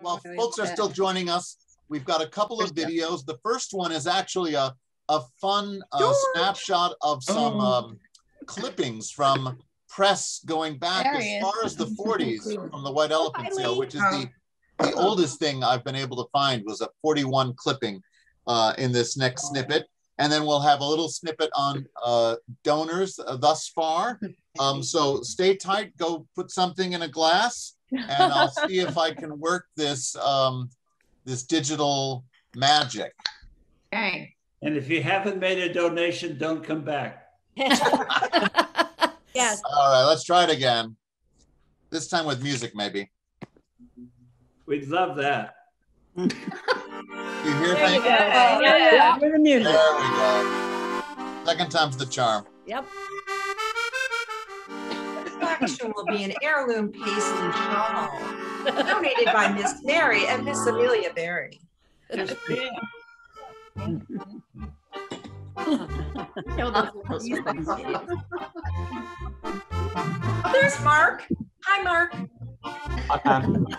while folks are still joining us, we've got a couple of videos. The first one is actually a, a fun uh, snapshot of some Oh. um, clippings from press going back There as far as the 40s from the White Elephant sale, which is the, Oh. the oldest thing I've been able to find was a 41 clipping uh, in this next snippet. And then we'll have a little snippet on uh, donors uh, thus far. Um, so stay tight, go put something in a glass, and I'll see if I can work this um, this digital magic. Okay. And if you haven't made a donation, don't come back. Yes. All right, let's try it again. This time with music, maybe. We'd love that. You hear There you things? go. Yeah. For the music. There we go. Second time's the charm. Yep. Action will be an heirloom paisley shawl donated by Miss Mary and Miss Amelia Berry. Just me. There's Mark. Hi, Mark. I can.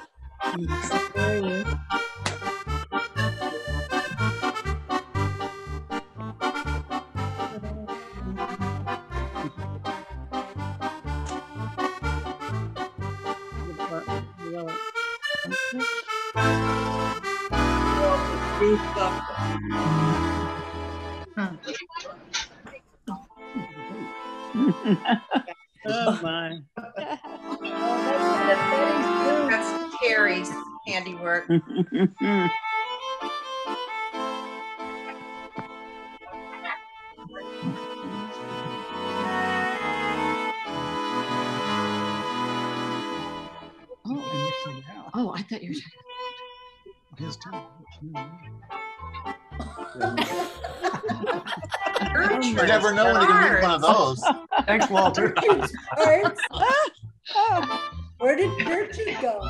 Oh, my. That's Carrie's handiwork. You never know when you're gonna meet one of those. Thanks, Walter. Where did Gertrude go?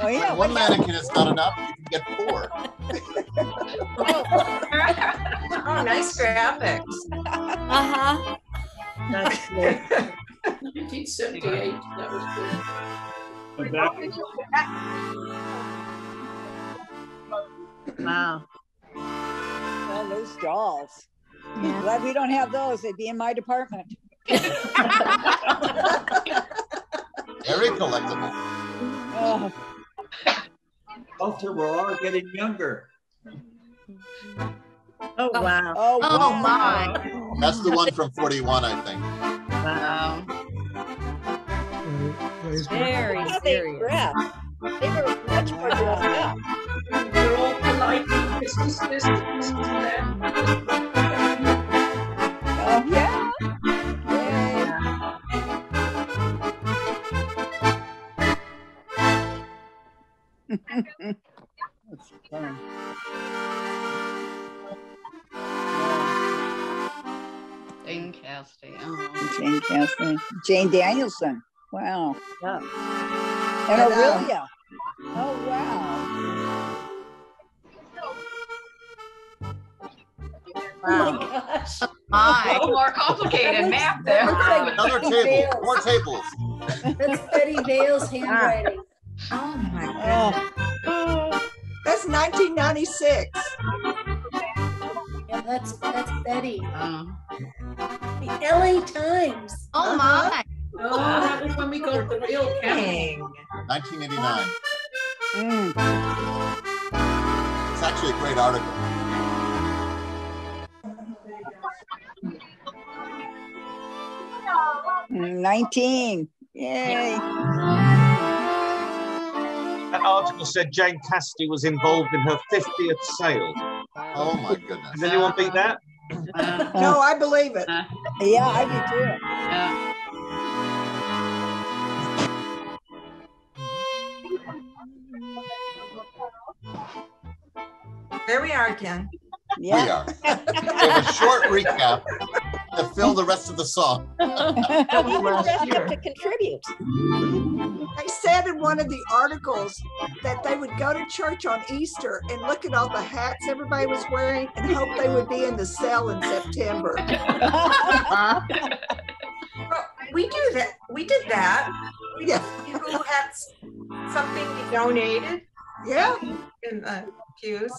Oh, yeah. One mannequin is not enough. You can get four. Oh, nice graphics. Uh-huh. That's good. 1978. That was good. But back Wow. Well, those dolls. Glad we don't have those. They'd be in my department. Very collectible. Oh, Walter, we're all getting younger. oh wow. Oh, Oh, wow. my. That's the one from 41, I think. Wow. Very serious. They were much more dressed up. We're all polite. Christmas, this, this, that. Oh, yeah. Yay. That's fun. Jane Cassidy. Oh. Jane Castle. Jane Danielson. Wow. Yeah. And And, uh, Aurelia. Oh, wow. Oh my gosh. My. more complicated math there. Looks like Another table, Vale's- more tables. That's Betty Vale's handwriting. Oh, my Oh. That's 1996. Yeah, that's that's Betty. Oh. The LA Times. Oh, my. Oh, that was when we got the real camera. Dang. 1989. mm. It's actually a great article. 19. Yay. That article said Jane Cassidy was involved in her 50th sale. Oh my goodness. Does anyone beat that? Uh, No, I believe it. uh, Yeah, I do too. yeah. There we are again. We Yeah. are. We have a short recap to fill the rest of the song. That was last year. to contribute. They said in one of the articles that they would go to church on Easter and look at all the hats everybody was wearing and hope they would be in the cell in September. Well, we do that. We did that. We Yeah. Who had something we donated? Yeah. in the pews.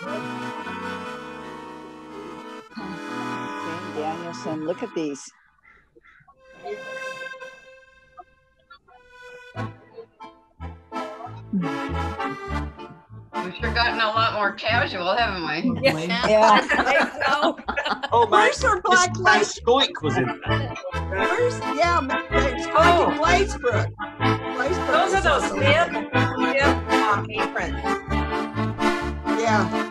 Jane Danielson, look at these. We've sure gotten a lot more casual, haven't we? Yeah. so. Oh, man. Where's her black Mr. lace? Stoik was in there. Where's, yeah, it's Oh. going to Bladesbrook. Bladesbrook Those are those also- nib, nib um, aprons. Yeah.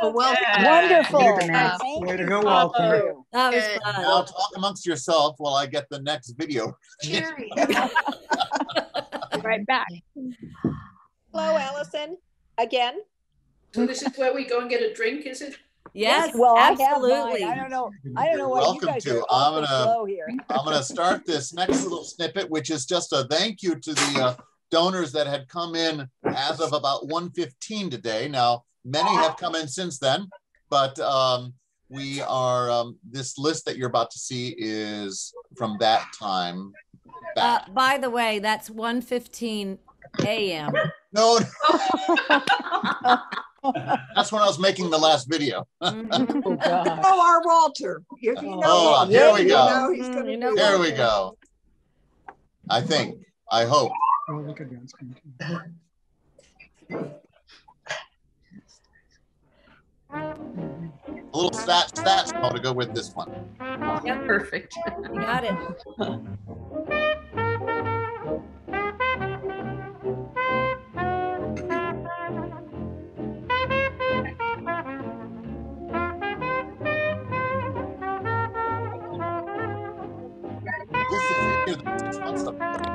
Oh, well. Wonderful. Way to go. Thank Way to go, Walter. That was fun. Now talk amongst yourself while I get the next video. Jerry. Right back. Hello, Allison. Again? So this is where we go and get a drink, is it? Yes, Well, absolutely. mine. I don't know. I don't know You're what you welcome guys to. are I'm gonna- here. I'm going to start this next little snippet, which is just a thank you to the uh, donors that had come in as of about 1:15 today. Now, many have come in since then, but um, we are um, this list that you're about to see is from that time Uh, by the way, that's 1:15 a.m. no, that's when I was making the last video. Mhm. Oh, God. Oh, our Walter. If you know Oh, Walter, here we you go. know he's Mm, gonna you know it. There we go. I think. I hope. A little stat stats now to go with this one. Yeah, perfect. You got it. the six months of-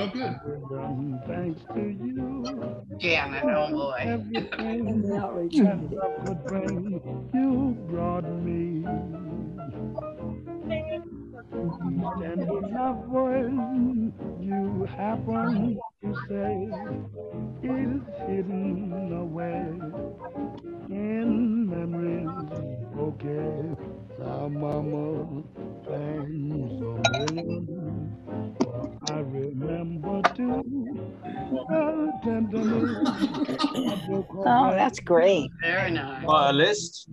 Oh, good. million mm-hmm. Thanks to you. Janet, oh boy. Everything The outreach that committee. love could bring, you brought me. And enough words you happen to say is hidden away in memories. Okay, so mama, thanks a million. I remember too the tenderness Oh, that's great. Very nice. Quite a list.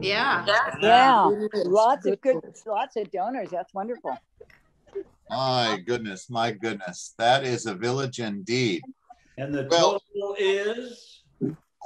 Yeah. Yeah. Lots of good, lots of donors. That's wonderful. My goodness, my goodness. That is a village indeed. And the Well- total is,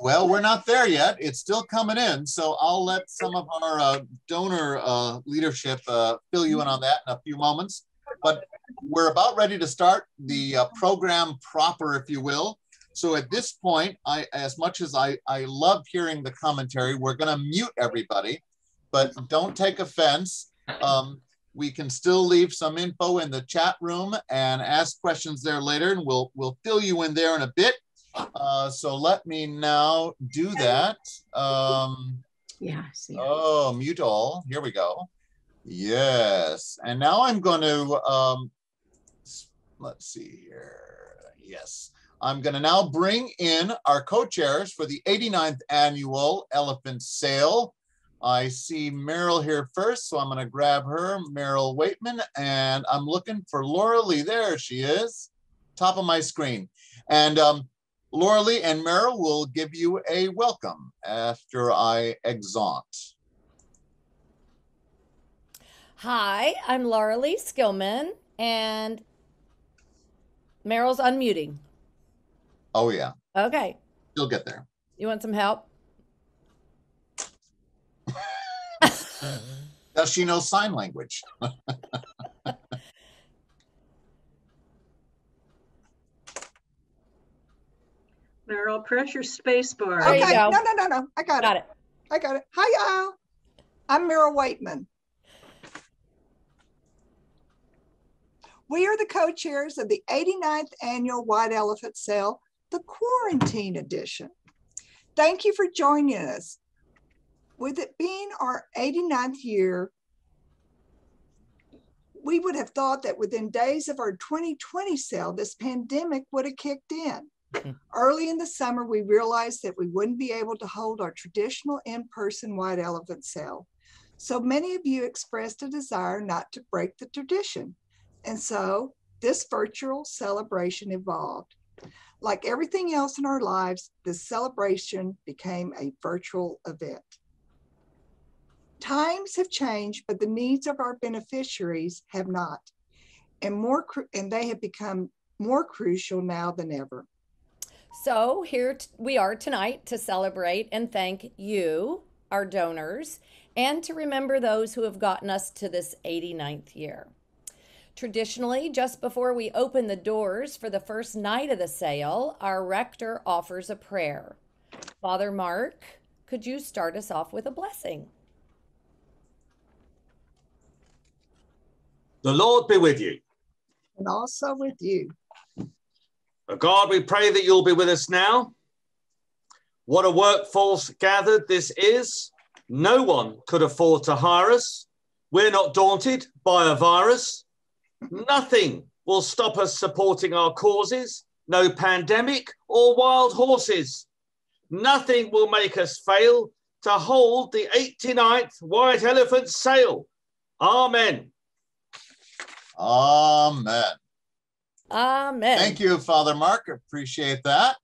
Well, we're not there yet. It's still coming in. So I'll let some of our uh, donor uh, leadership uh, fill you in on that in a few moments. But we're about ready to start the uh, program proper, if you will. So at this point, I, as much as I, I love hearing the commentary, we're going to mute everybody, but don't take offense. Um, we can still leave some info in the chat room and ask questions there later, and we'll we'll fill you in there in a bit. Uh, so let me now do that. Um, Yeah, see. oh, mute all. Here we go. Yes. And now I'm going to, um, let's see here. Yes. I'm going to now bring in our co-chairs for the 89th annual elephant sale. I see Maryl here first, so I'm going to grab her, Maryl Weightman, and I'm looking for Laura Lee. There she is, top of my screen. And um, Laura Lee and Maryl will give you a welcome after I exaunt. Hi, I'm Laura Lee Skillman, and Maryl's unmuting. Oh yeah, Okay, you'll get there. you want some help? Does she know sign language? Maryl, press your space bar. There you Okay, go. no, no, no, no, I got Got it. it. I got it. Hi, y'all. I'm Maryl Weightman. We are the co-chairs of the 89th Annual White Elephant Sale, the Quarantine Edition. Thank you for joining us. With it being our 89th year, we would have thought that within days of our 2020 sale, this pandemic would have kicked in. Hmm. Early in the summer, we realized that we wouldn't be able to hold our traditional in-person white elephant sale. So many of you expressed a desire not to break the tradition. And so this virtual celebration evolved. Like everything else in our lives, this celebration became a virtual event. Times have changed, but the needs of our beneficiaries have not. And more and they have become more crucial now than ever. So here we are tonight to celebrate and thank you, our donors, and to remember those who have gotten us to this 89th year. Traditionally, just before we open the doors for the first night of the sale, our rector offers a prayer. Father Mark, could you start us off with a blessing? The Lord be with you. And also with you. God, we pray that you'll be with us now. What a workforce gathered this is. No one could afford to hire us. We're not daunted by a virus. Nothing will stop us supporting our causes. No pandemic or wild horses. Nothing will make us fail to hold the 89th White Elephant Sale. Amen. Amen. Amen. Thank you, Father Mark. Appreciate that.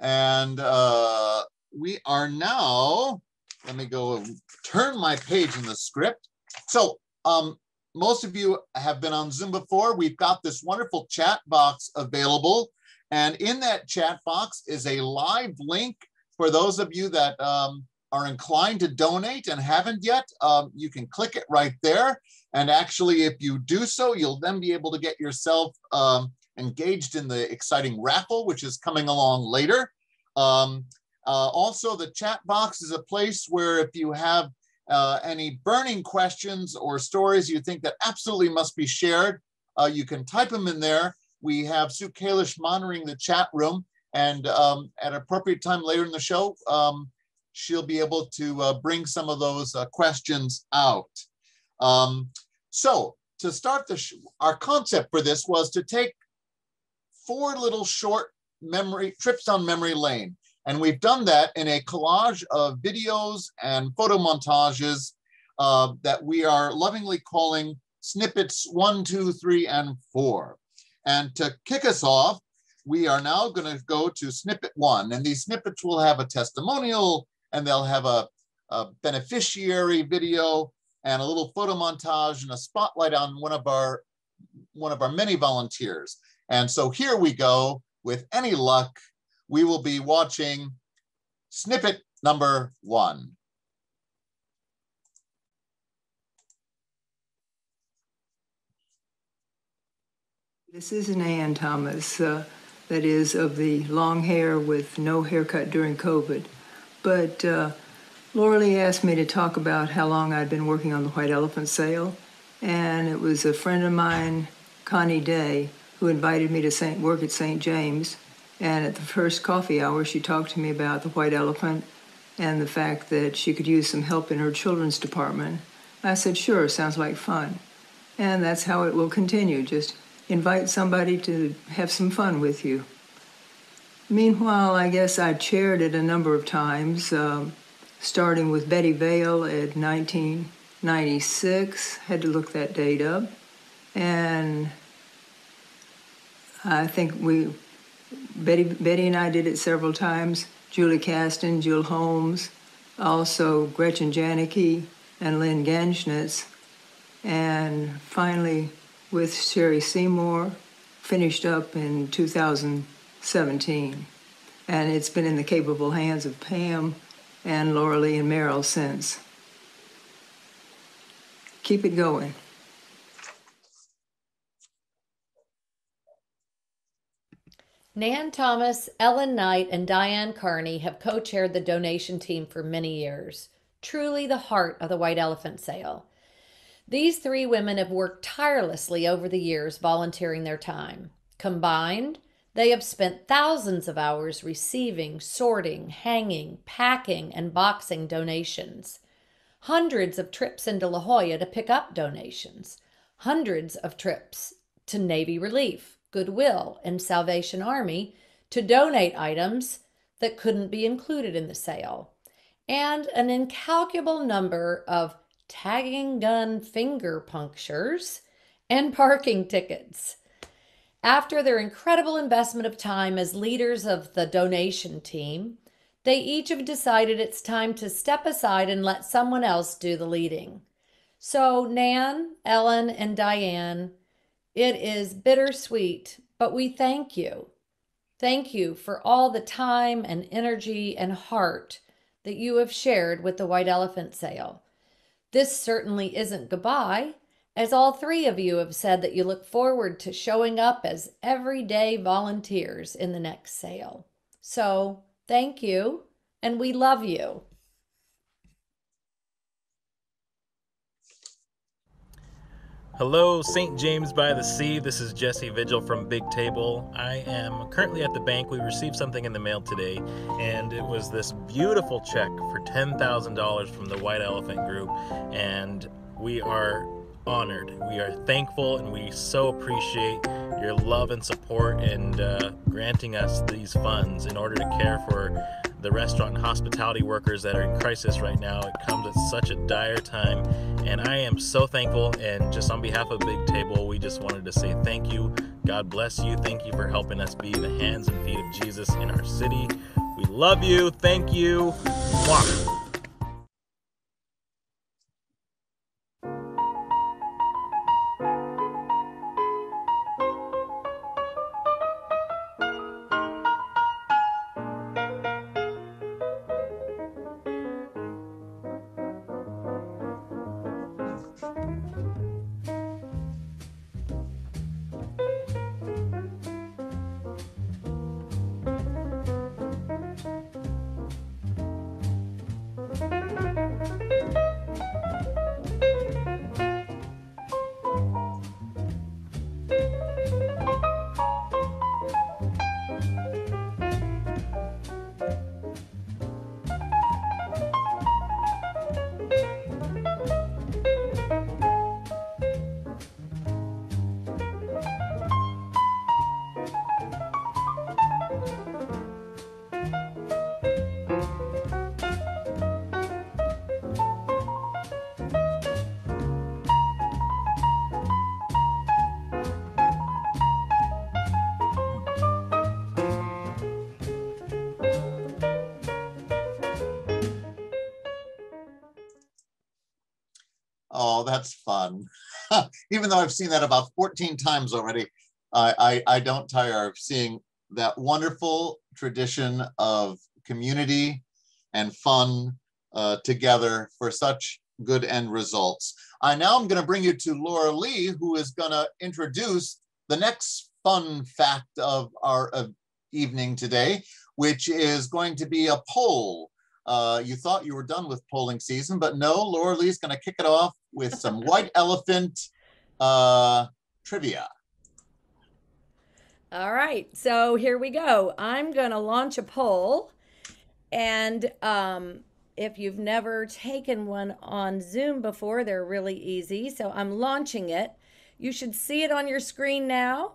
And uh, we are now, let me go turn my page in the script. So, um, most of you have been on Zoom before. We've got this wonderful chat box available. And in that chat box is a live link for those of you that um, are inclined to donate and haven't yet. Um, you can click it right there. And actually, if you do so, you'll then be able to get yourself um, engaged in the exciting raffle, which is coming along later. Um, uh, also, the chat box is a place where if you have uh, any burning questions or stories you think that absolutely must be shared, uh, you can type them in there. We have Sue Kalish monitoring the chat room, and um, at appropriate time later in the show, um, she'll be able to uh, bring some of those uh, questions out. Um, so to start the, our concept for this was to take four little short memory trips down memory lane. And we've done that in a collage of videos and photo montages uh, that we are lovingly calling snippets one, two, three, and four. And to kick us off, we are now going to go to snippet one. And these snippets will have a testimonial and they'll have a, a beneficiary video and a little photo montage and a spotlight on one of our one of our many volunteers. And so here we go. With any luck, we will be watching snippet number one. This is an Ann Thomas, uh, that is of the long hair with no haircut during COVID. But uh, Laura Lee asked me to talk about how long I'd been working on the White Elephant sale. And it was a friend of mine, Connie Day, who invited me to Saint, work at St. James. And at the first coffee hour, she talked to me about the White Elephant and the fact that she could use some help in her children's department. I said, sure, sounds like fun. And that's how it will continue. Just invite somebody to have some fun with you. Meanwhile, I guess I chaired it a number of times, um, starting with Betty Vale at 1996. Had to look that date up. And I think we, Betty, Betty and I did it several times. Julie Caston, Jill Holmes, also Gretchen Janicki and Lynn Ganschnitz. And finally, with Sherry Seymour, finished up in 2017. And it's been in the capable hands of Pam and Laura Lee and Maryl since. Keep it going. Nan Thomas, Ellen Knight, and Diane Carney have co chaired the donation team for many years. Truly the heart of the White Elephant Sale. These three women have worked tirelessly over the years volunteering their time. Combined, they have spent thousands of hours receiving, sorting, hanging, packing, and boxing donations. Hundreds of trips into La Jolla to pick up donations. Hundreds of trips to Navy Relief, Goodwill, and Salvation Army to donate items that couldn't be included in the sale. And an incalculable number of tagging gun finger punctures and parking tickets. After their incredible investment of time as leaders of the donation team, they each have decided it's time to step aside and let someone else do the leading. So, Nan, Ellen, and Diane, it is bittersweet, but we thank you. Thank you for all the time and energy and heart that you have shared with the White Elephant Sale. This certainly isn't goodbye, as all three of you have said that you look forward to showing up as everyday volunteers in the next sale. So, thank you, and we love you. Hello, St. James by the Sea. This is Jesse Vigil from Big Table. I am currently at the bank. We received something in the mail today, and it was this beautiful check for $10,000 from the White Elephant Group. And we are honored. We are thankful, and we so appreciate your love and support and uh, granting us these funds in order to care for the restaurant and hospitality workers that are in crisis right now. It comes at such a dire time, and I am so thankful. And just on behalf of Big Table, we just wanted to say thank you. God bless you. Thank you for helping us be the hands and feet of Jesus in our city. We love you. Thank you. Mwah. Though I've seen that about 14 times already, I, I, I don't tire of seeing that wonderful tradition of community and fun uh, together for such good end results. I now am going to bring you to Laura Lee, who is going to introduce the next fun fact of our of evening today, which is going to be a poll. Uh, you thought you were done with polling season, but no, Laura Lee's going to kick it off with some white elephant uh, trivia. All right, so here we go. I'm going to launch a poll. And um, if you've never taken one on Zoom before, they're really easy. So I'm launching it. You should see it on your screen now.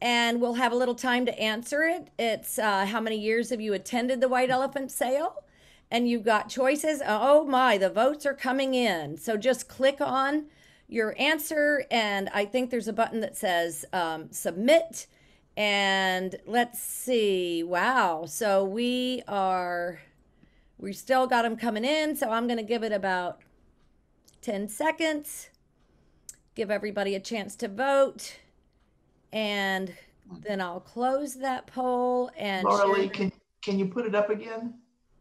And we'll have a little time to answer it. It's uh, how many years have you attended the White Elephant Sale? And you've got choices. Oh my, the votes are coming in. So just click on your answer. And I think there's a button that says um, submit. And let's see. Wow. So we are, we still got them coming in. So I'm going to give it about 10 seconds, give everybody a chance to vote. And then I'll close that poll and Laura Lee, can, can you put it up again?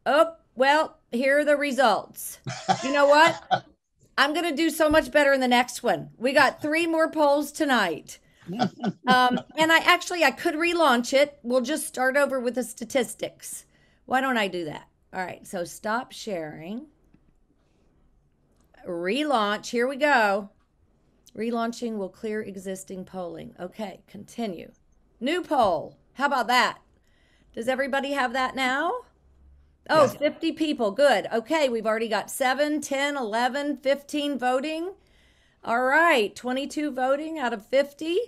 Oh, well, here are the results. You know what? I'm going to do so much better in the next one. We got three more polls tonight. um, and I actually I could relaunch it. We'll just start over with the statistics. Why don't I do that? All right. So stop sharing. Relaunch. Here we go. Relaunching will clear existing polling. Okay, continue. New poll. How about that? Does everybody have that now? Oh, 50 people. Good. Okay, we've already got 7, 10, 11, 15 voting. All right, 22 voting out of 50.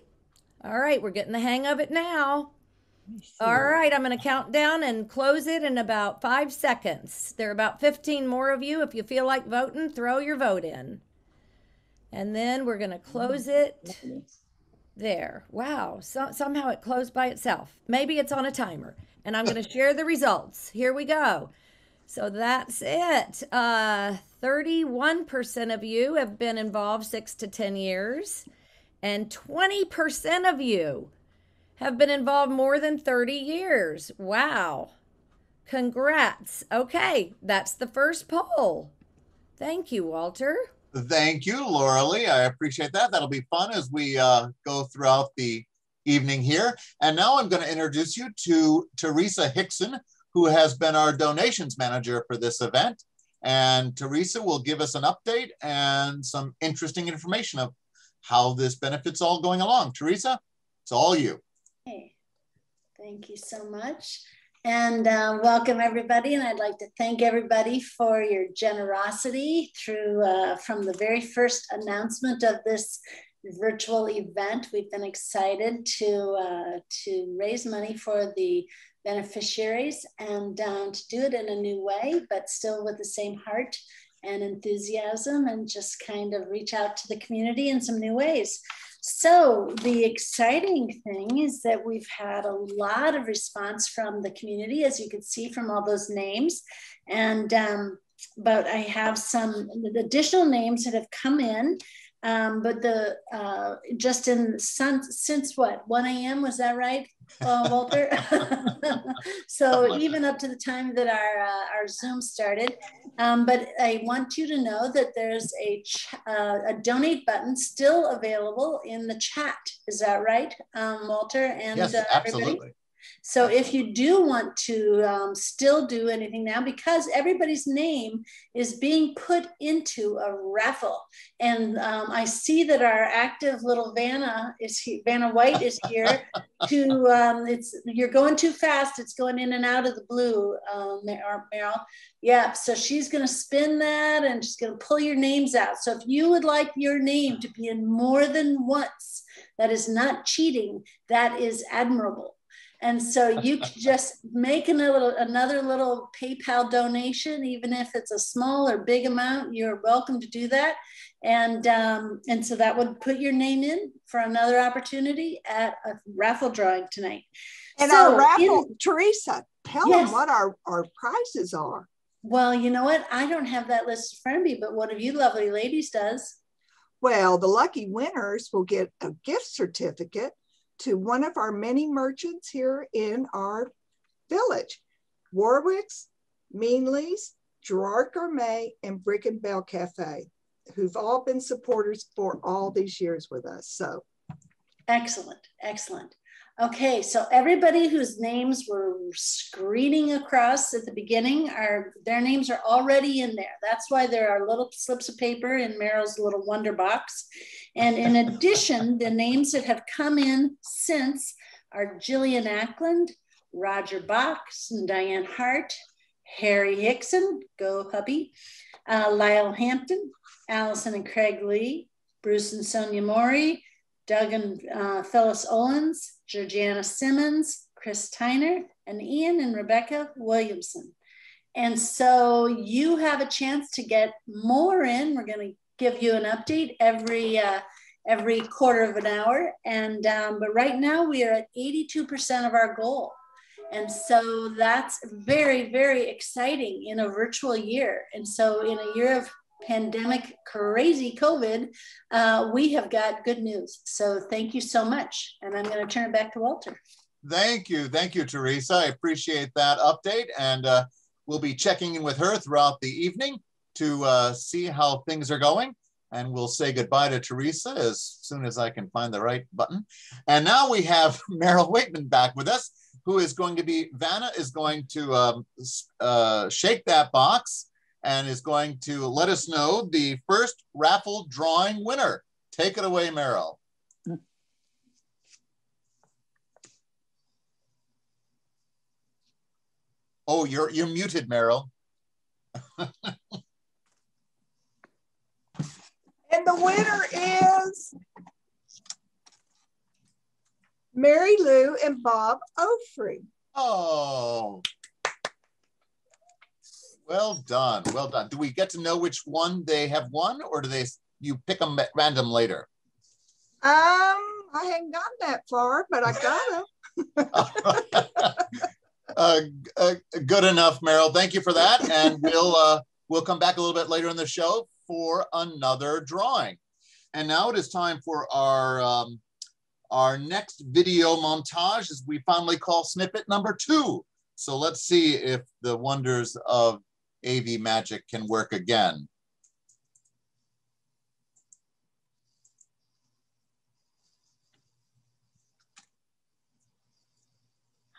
All right, we're getting the hang of it now. All right, I'm going to count down and close it in about five seconds. There are about 15 more of you. If you feel like voting, throw your vote in. And then we're going to close it there. Wow, so, somehow it closed by itself. Maybe it's on a timer. And I'm going to share the results. Here we go. So that's it. Uh, 31% of you have been involved six to 10 years, and 20% of you have been involved more than 30 years. Wow. Congrats. Okay, that's the first poll. Thank you, Walter. Thank you, Laura Lee. I appreciate that. That'll be fun as we uh, go throughout the evening here. And now I'm going to introduce you to Teresa Hixson, who has been our donations manager for this event. And Teresa will give us an update and some interesting information of how this benefit's all going along. Teresa, it's all you. Hey, thank you so much. And uh, welcome everybody. And I'd like to thank everybody for your generosity through uh, from the very first announcement of this virtual event. We've been excited to, uh, to raise money for the beneficiaries and um, to do it in a new way, but still with the same heart and enthusiasm and just kind of reach out to the community in some new ways. So the exciting thing is that we've had a lot of response from the community, as you can see from all those names. And um, but I have some additional names that have come in. Um, but the uh, just in since, since what 1 a.m. was that right, uh, Walter? so even up to the time that our uh, our Zoom started. Um, but I want you to know that there's a uh, a donate button still available in the chat. Is that right, um, Walter? And yes, uh, absolutely. Everybody? So if you do want to um, still do anything now, because everybody's name is being put into a raffle, and um, I see that our active little Vanna is here, Vanna White is here. to um, it's you're going too fast. It's going in and out of the blue, um, Maryl. Yeah, so she's going to spin that and she's going to pull your names out. So if you would like your name to be in more than once, that is not cheating. That is admirable. And so you can just make a little, another little PayPal donation, even if it's a small or big amount, you're welcome to do that. And, um, and so that would put your name in for another opportunity at a raffle drawing tonight. And So our raffle, in- Teresa, tell Yes. them what our, our prizes are. well, you know what? I don't have that list in front of me, but one of you lovely ladies does. Well, the lucky winners will get a gift certificate to one of our many merchants here in our village Warwick's, Meanley's, Girard Gourmet, and Brick and Bell Cafe, who've all been supporters for all these years with us. So, Excellent, excellent. Okay, so everybody whose names were screening across at the beginning are their names are already in there. That's why there are little slips of paper in Maryl's little wonder box. And in addition, the names that have come in since are Jillian Ackland, Roger Box, and Diane Hart, Harry Hixson, go hubby, uh, Lyle Hampton, Allison and Craig Lee, Bruce and Sonia Maury, Doug and uh, Phyllis Owens, Georgiana Simmons, Chris Tyner, and Ian and Rebecca Williamson. And so you have a chance to get more in. We're going to give you an update every uh, every quarter of an hour. And um, but right now we are at 82% of our goal. And so that's very, very exciting in a virtual year. And so in a year of pandemic, crazy COVID, uh, we have got good news. So thank you so much. And I'm going to turn it back to Walter. Thank you. Thank you, Teresa. I appreciate that update. And uh, we'll be checking in with her throughout the evening to uh, see how things are going. And we'll say goodbye to Teresa as soon as I can find the right button. And now we have Maryl Weightman back with us, who is going to be, Vanna is going to um, uh, shake that box and is going to let us know the first raffle drawing winner. Take it away, Maryl. Oh, you're you're muted, Maryl. And the winner is Mary Lou and Bob Ofrey. Oh, well done, well done. Do we get to know which one they have won, or do they you pick them at random later? Um, I haven't gotten that far, but I got them. Uh, uh, good enough, Maryl. Thank you for that, and we'll uh, we'll come back a little bit later in the show for another drawing. And now it is time for our um, our next video montage, as we finally call snippet number two. So let's see if the wonders of AV magic can work again.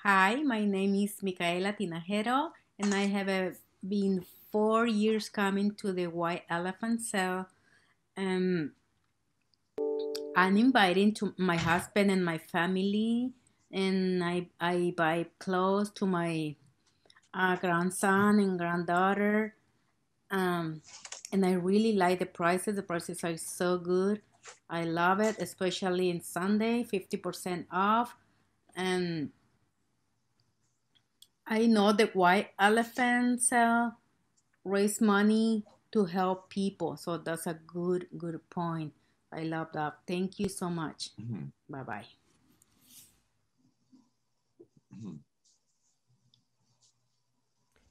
Hi, my name is Micaela Tinajero, and I have uh, been four years coming to the White Elephant Cell. Um, I'm inviting to my husband and my family, and I I buy clothes to my uh, grandson and granddaughter. Um, and I really like the prices. The prices are so good. I love it, especially in Sunday, 50% off. And I know that white elephants uh, raise money to help people. So that's a good, good point. I love that. Thank you so much. Bye bye.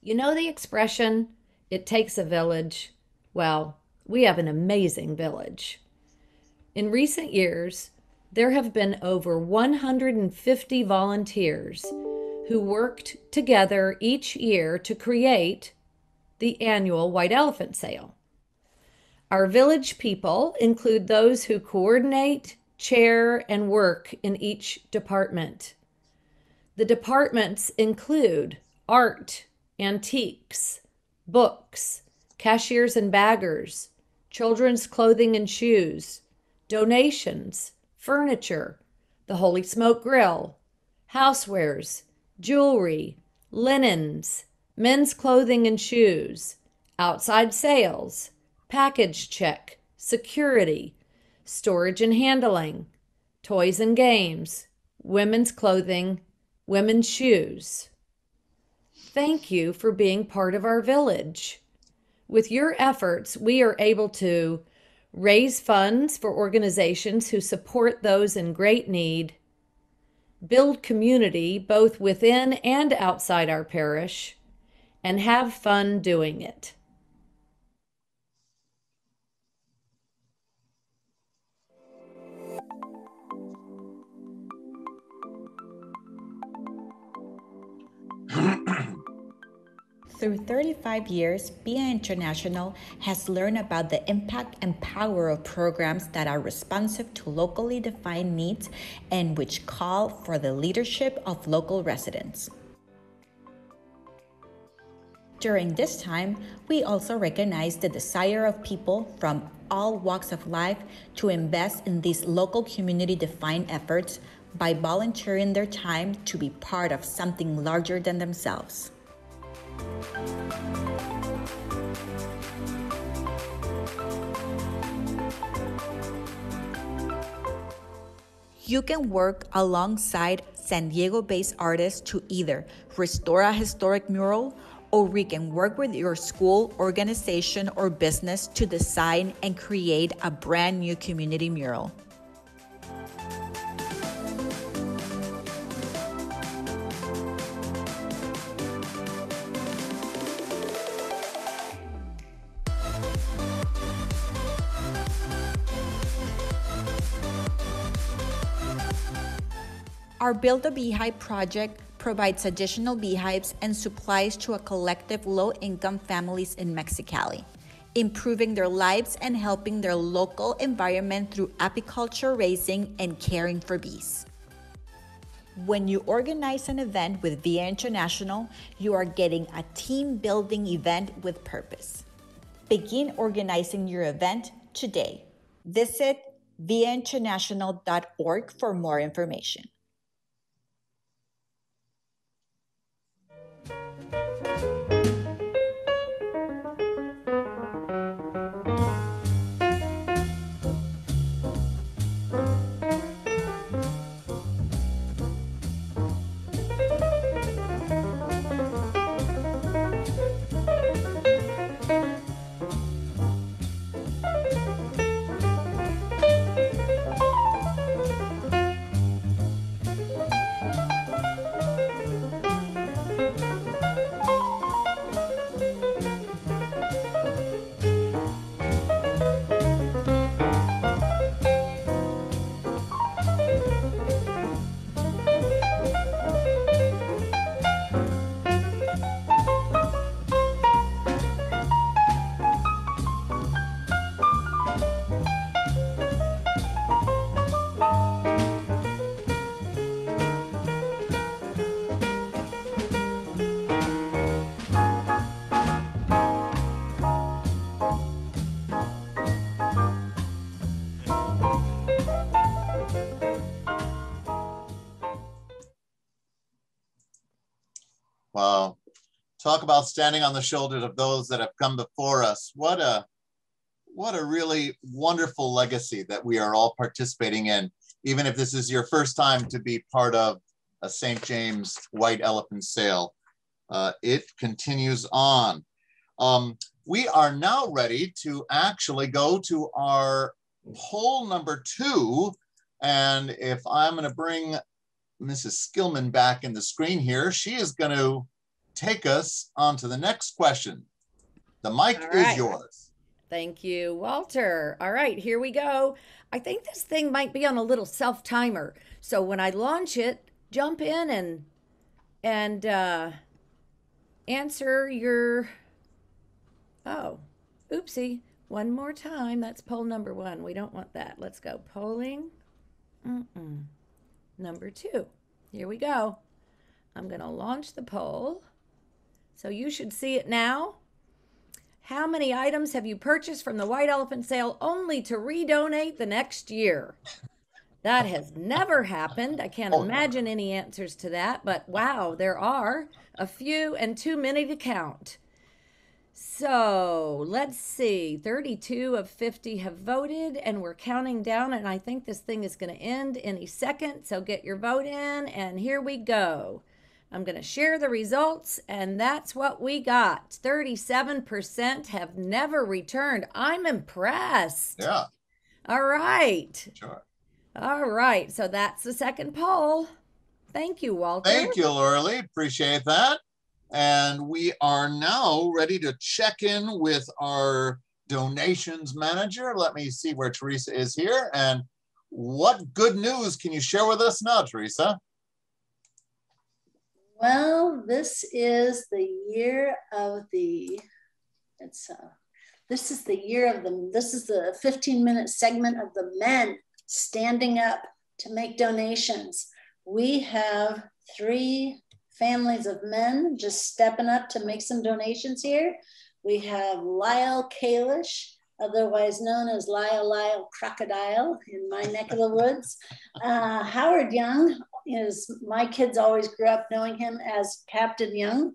You know the expression, it takes a village? Well, we have an amazing village. In recent years, there have been over 150 volunteers who worked together each year to create the annual White Elephant Sale. Our village people include those who coordinate, chair, and work in each department. The departments include art, antiques, books, cashiers and baggers, children's clothing and shoes, donations, furniture, the Holy Smoke Grill, housewares, jewelry, linens, men's clothing and shoes, outside sales, package check, security, storage and handling, toys and games, women's clothing, women's shoes. Thank you for being part of our village. With your efforts, we are able to raise funds for organizations who support those in great need, build community both within and outside our parish, and have fun doing it. Through 35 years, VIA International has learned about the impact and power of programs that are responsive to locally defined needs and which call for the leadership of local residents. During this time, we also recognize the desire of people from all walks of life to invest in these local community defined efforts by volunteering their time to be part of something larger than themselves. You can work alongside San Diego based artists to either restore a historic mural or we can work with your school, organization, or business to design and create a brand new community mural. Our Build a Beehive project provides additional beehives and supplies to a collective low income families in Mexicali. improving their lives and helping their local environment through apiculture raising and caring for bees. When you organize an event with VIA International, you are getting a team building event with purpose. Begin organizing your event today. Visit viainternational.org for more information. Talk about standing on the shoulders of those that have come before us. What a what a really wonderful legacy that we are all participating in, even if this is your first time to be part of a St. James White Elephant Sale. Uh, it continues on. Um, we are now ready to actually go to our poll number two. And if I'm going to bring Mrs. Skillman back in the screen here. She is going to take us on to the next question. The mic All is yours. Thank you, Walter. All right, here we go. I think this thing might be on a little self timer. So when I launch it, jump in and and uh, answer your. Oh, oopsie. One more time. That's poll number one. We don't want that. Let's go. Polling. Mm-mm. Number two. Here we go. I'm going to launch the poll. So you should see it now. How many items have you purchased from the White Elephant sale only to redonate the next year? That has never happened. I can't oh, imagine any answers to that, but wow, there are a few and too many to count. So let's see. 32 of 50 have voted, and we're counting down. And I think this thing is going to end any second. So get your vote in, and here we go. I'm going to share the results, and that's what we got. 37% have never returned. I'm impressed. Yeah, All right. sure. All right. So that's the second poll. Thank you, Walter. Thank you, Laura Lee. Appreciate that. And we are now ready to check in with our donations manager. Let me see where Teresa is here. And what good news can you share with us now, Teresa? Well, this is the year of the, it's, uh, this is the year of the, this is the 15 minute segment of the men standing up to make donations. We have three families of men just stepping up to make some donations here. We have Lyle Kalish, otherwise known as Lyle Lyle Crocodile in my neck of the woods. Uh, Howard Young is, my kids always grew up knowing him as Captain Young.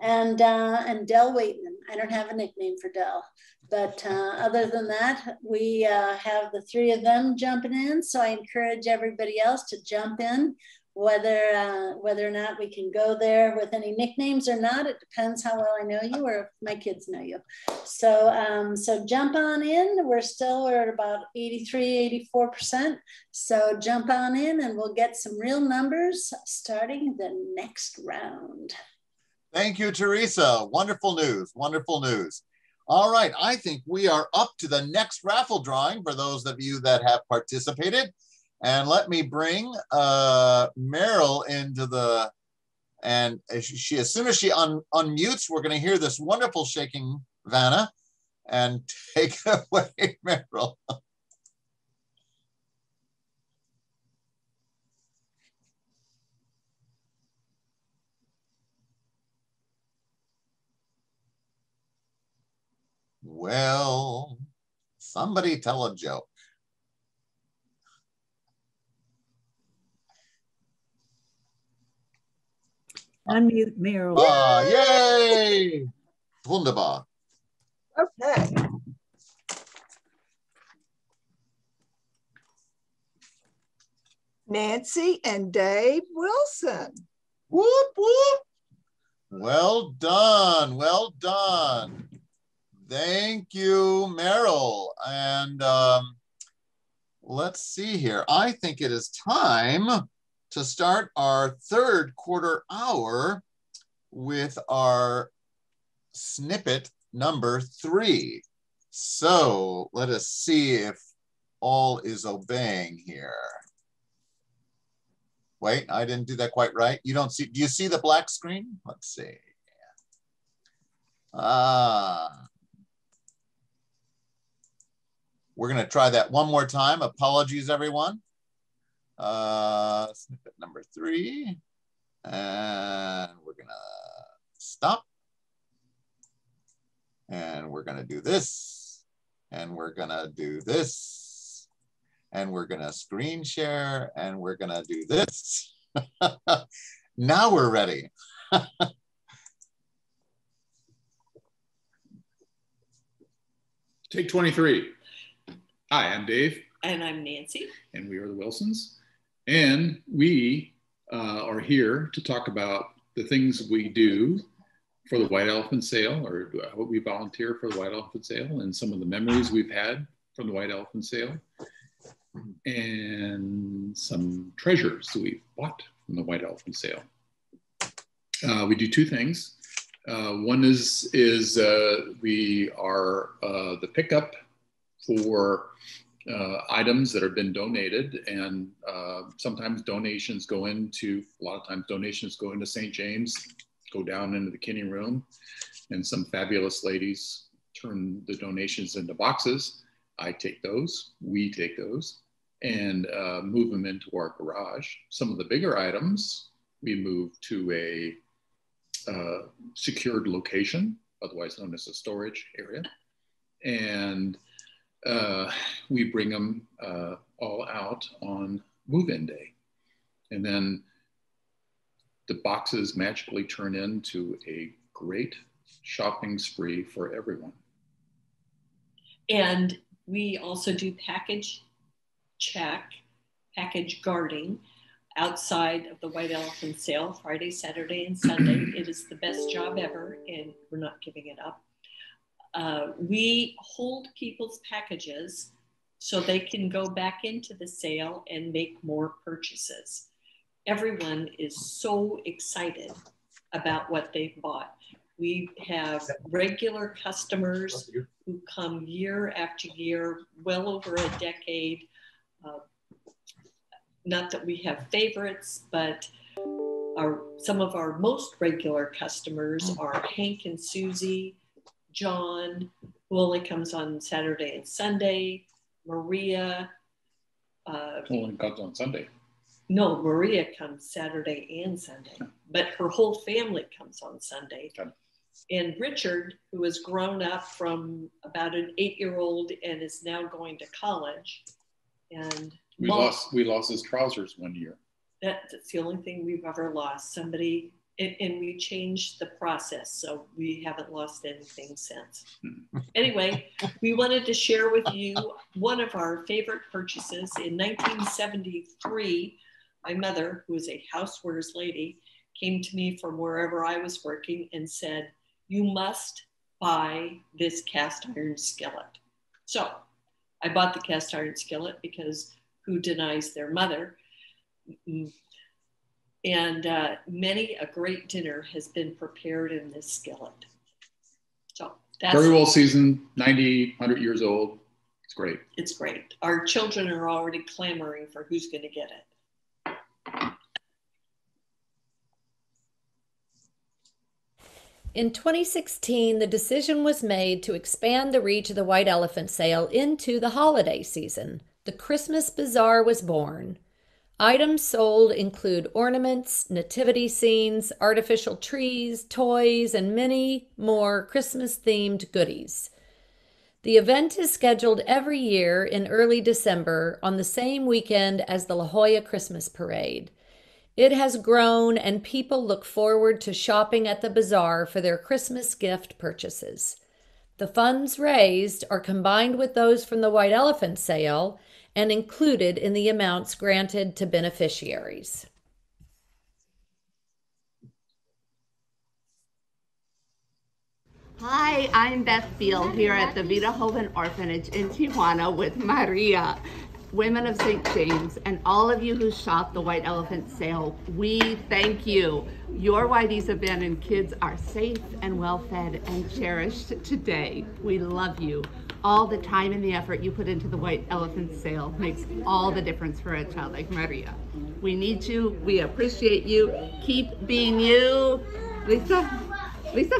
And, uh, and Dell Weightman. I don't have a nickname for Dell. But uh, other than that, we uh, have the three of them jumping in. So I encourage everybody else to jump in whether uh, whether or not we can go there with any nicknames or not. It depends how well I know you or if my kids know you. So um, so jump on in. We're still we're at about 83, 84%. So jump on in and we'll get some real numbers starting the next round. Thank you, Teresa. Wonderful news. Wonderful news. All right. I think we are up to the next raffle drawing for those of you that have participated. And let me bring uh, Maryl into the, and she, as soon as she un, unmutes, we're going to hear this wonderful shaking Vanna. and take away, Maryl. Well, somebody tell a joke. Unmute Maryl. Ah, yay! Wunderbar. Okay. Nancy and Dave Wilson. Whoop, whoop. Well done. Well done. Thank you, Maryl. And um, let's see here. I think it is time to start our third quarter hour with our snippet number three. So let us see if all is obeying here. Wait, I didn't do that quite right. You don't see, do you see the black screen? Let's see. Ah. We're gonna try that one more time. Apologies, everyone. Uh, snippet number three. And we're gonna stop. And we're gonna do this. And we're gonna do this and we're gonna screen share and we're gonna do this. now we're ready. Take 23. Hi, I'm Dave, And I'm Nancy. and we are the Wilsons. And we uh, are here to talk about the things we do for the White Elephant Sale, or what we volunteer for the White Elephant Sale, and some of the memories we've had from the White Elephant Sale, and some treasures that we've bought from the White Elephant Sale. Uh, we do two things. Uh, one is is uh, we are uh, the pickup for uh, items that have been donated, and uh, sometimes donations go into a lot of times donations go into St. James, go down into the Kinney Room, and some fabulous ladies turn the donations into boxes. I take those, we take those, and uh, move them into our garage. Some of the bigger items we move to a uh, secured location, otherwise known as a storage area. And uh, we bring them uh, all out on move-in day. And then the boxes magically turn into a great shopping spree for everyone. And we also do package check, package guarding outside of the White Elephant sale Friday, Saturday, and Sunday. it is the best job ever, and we're not giving it up. Uh, we hold people's packages so they can go back into the sale and make more purchases. Everyone is so excited about what they've bought. We have regular customers who come year after year, well over a decade. Uh, not that we have favorites, but our some of our most regular customers are Hank and Susie, John, who only comes on Saturday and Sunday, Maria. Uh, Only comes on Sunday. no, Maria comes Saturday and Sunday, but her whole family comes on Sunday. And Richard, who has grown up from about an eight-year-old and is now going to college, and We Mom- lost we lost his trousers one year. that, that's the only thing we've ever lost. Somebody, and, and we changed the process, so we haven't lost anything since. anyway, we wanted to share with you one of our favorite purchases in 1973. My mother, who is a housewares lady, came to me from wherever I was working and said, "You must buy this cast iron skillet." So I bought the cast iron skillet because who denies their mother? And uh, many a great dinner has been prepared in this skillet. So that's Very well seasoned, 90, 100 years old. It's great. It's great. Our children are already clamoring for who's going to get it. In 2016, the decision was made to expand the reach of the White Elephant Sale into the holiday season. The Christmas Bazaar was born. Items sold include ornaments, nativity scenes, artificial trees, toys, and many more Christmas themed goodies. The event is scheduled every year in early December on the same weekend as the La Jolla Christmas Parade. It has grown, and people look forward to shopping at the bazaar for their Christmas gift purchases. The funds raised are combined with those from the White Elephant sale and included in the amounts granted to beneficiaries. Hi, I'm Beth Field here at the Vida Joven Orphanage in Tijuana with Maria, Women of St. James, and all of you who shop the White Elephant sale. We thank you. Your been and kids are safe and well fed and cherished today. We love you. All the time and the effort you put into the White Elephant sale makes all the difference for a child like Maria. We need you. We appreciate you. Keep being you. Lisa? Lisa?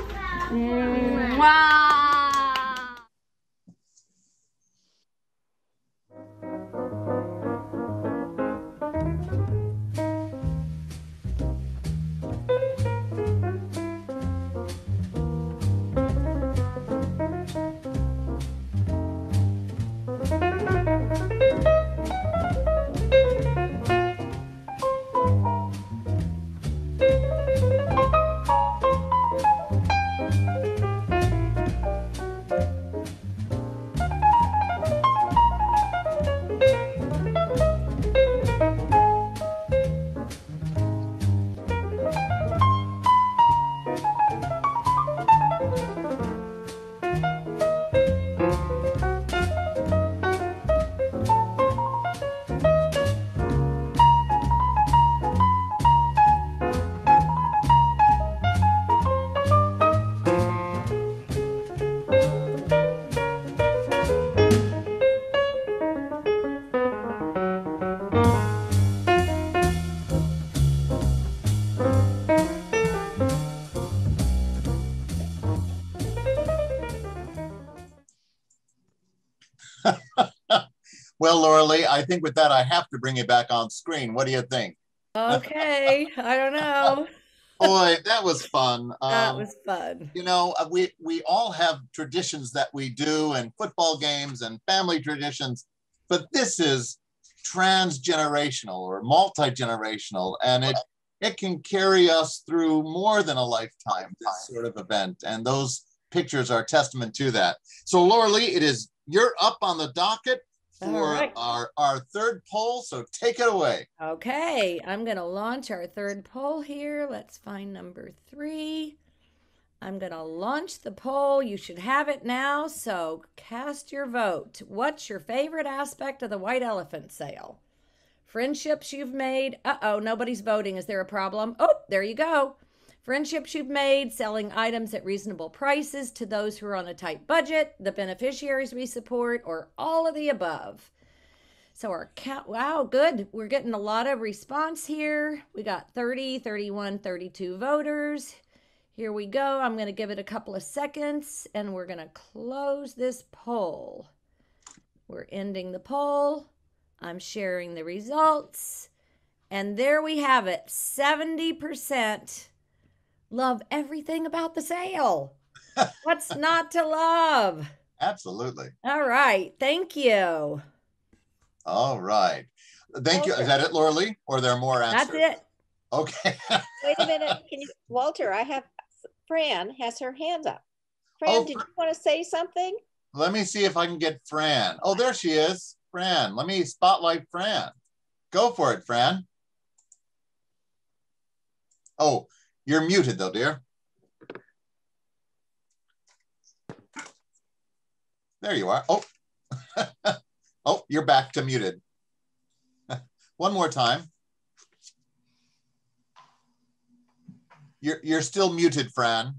Mwah! Well, Laura Lee, I think with that, I have to bring it back on screen. What do you think? Okay, I don't know. Boy, that was fun. That Um, was fun. you know, uh, we we all have traditions that we do, and football games and family traditions, but this is transgenerational or multi-generational, and it it can carry us through more than a lifetime. This sort of event, and those pictures are testament to that. So, Laura Lee, it is you're up on the docket All for right. our our third poll. So take it away. Okay, I'm going to launch our third poll here. Let's find number three. I'm going to launch the poll. You should have it now, so cast your vote. What's your favorite aspect of the White Elephant sale? Friendships you've made. Uh oh, nobody's voting. Is there a problem? Oh, there you go. Friendships you've made, selling items at reasonable prices to those who are on a tight budget, the beneficiaries we support, or all of the above. So our count, wow, good. We're getting a lot of response here. We got 30, 31, 32 voters. Here we go. I'm going to give it a couple of seconds and we're going to close this poll. We're ending the poll. I'm sharing the results. And there we have it 70% love everything about the sale. What's not to love? Absolutely. All right. Thank you. All right. Thank you. Is that it, Laura Lee? Or are there more answers? That's it. Okay. Wait a minute. Can you, Walter? I have Fran has her hands up. Oh, Fran, Oh, did you want to say something? Let me see if I can get Fran. Oh, there she is. Fran. Let me spotlight Fran. Go for it, Fran. Oh, you're muted though, dear. There you are. Oh, oh, you're back to muted. One more time. You're, you're still muted, Fran.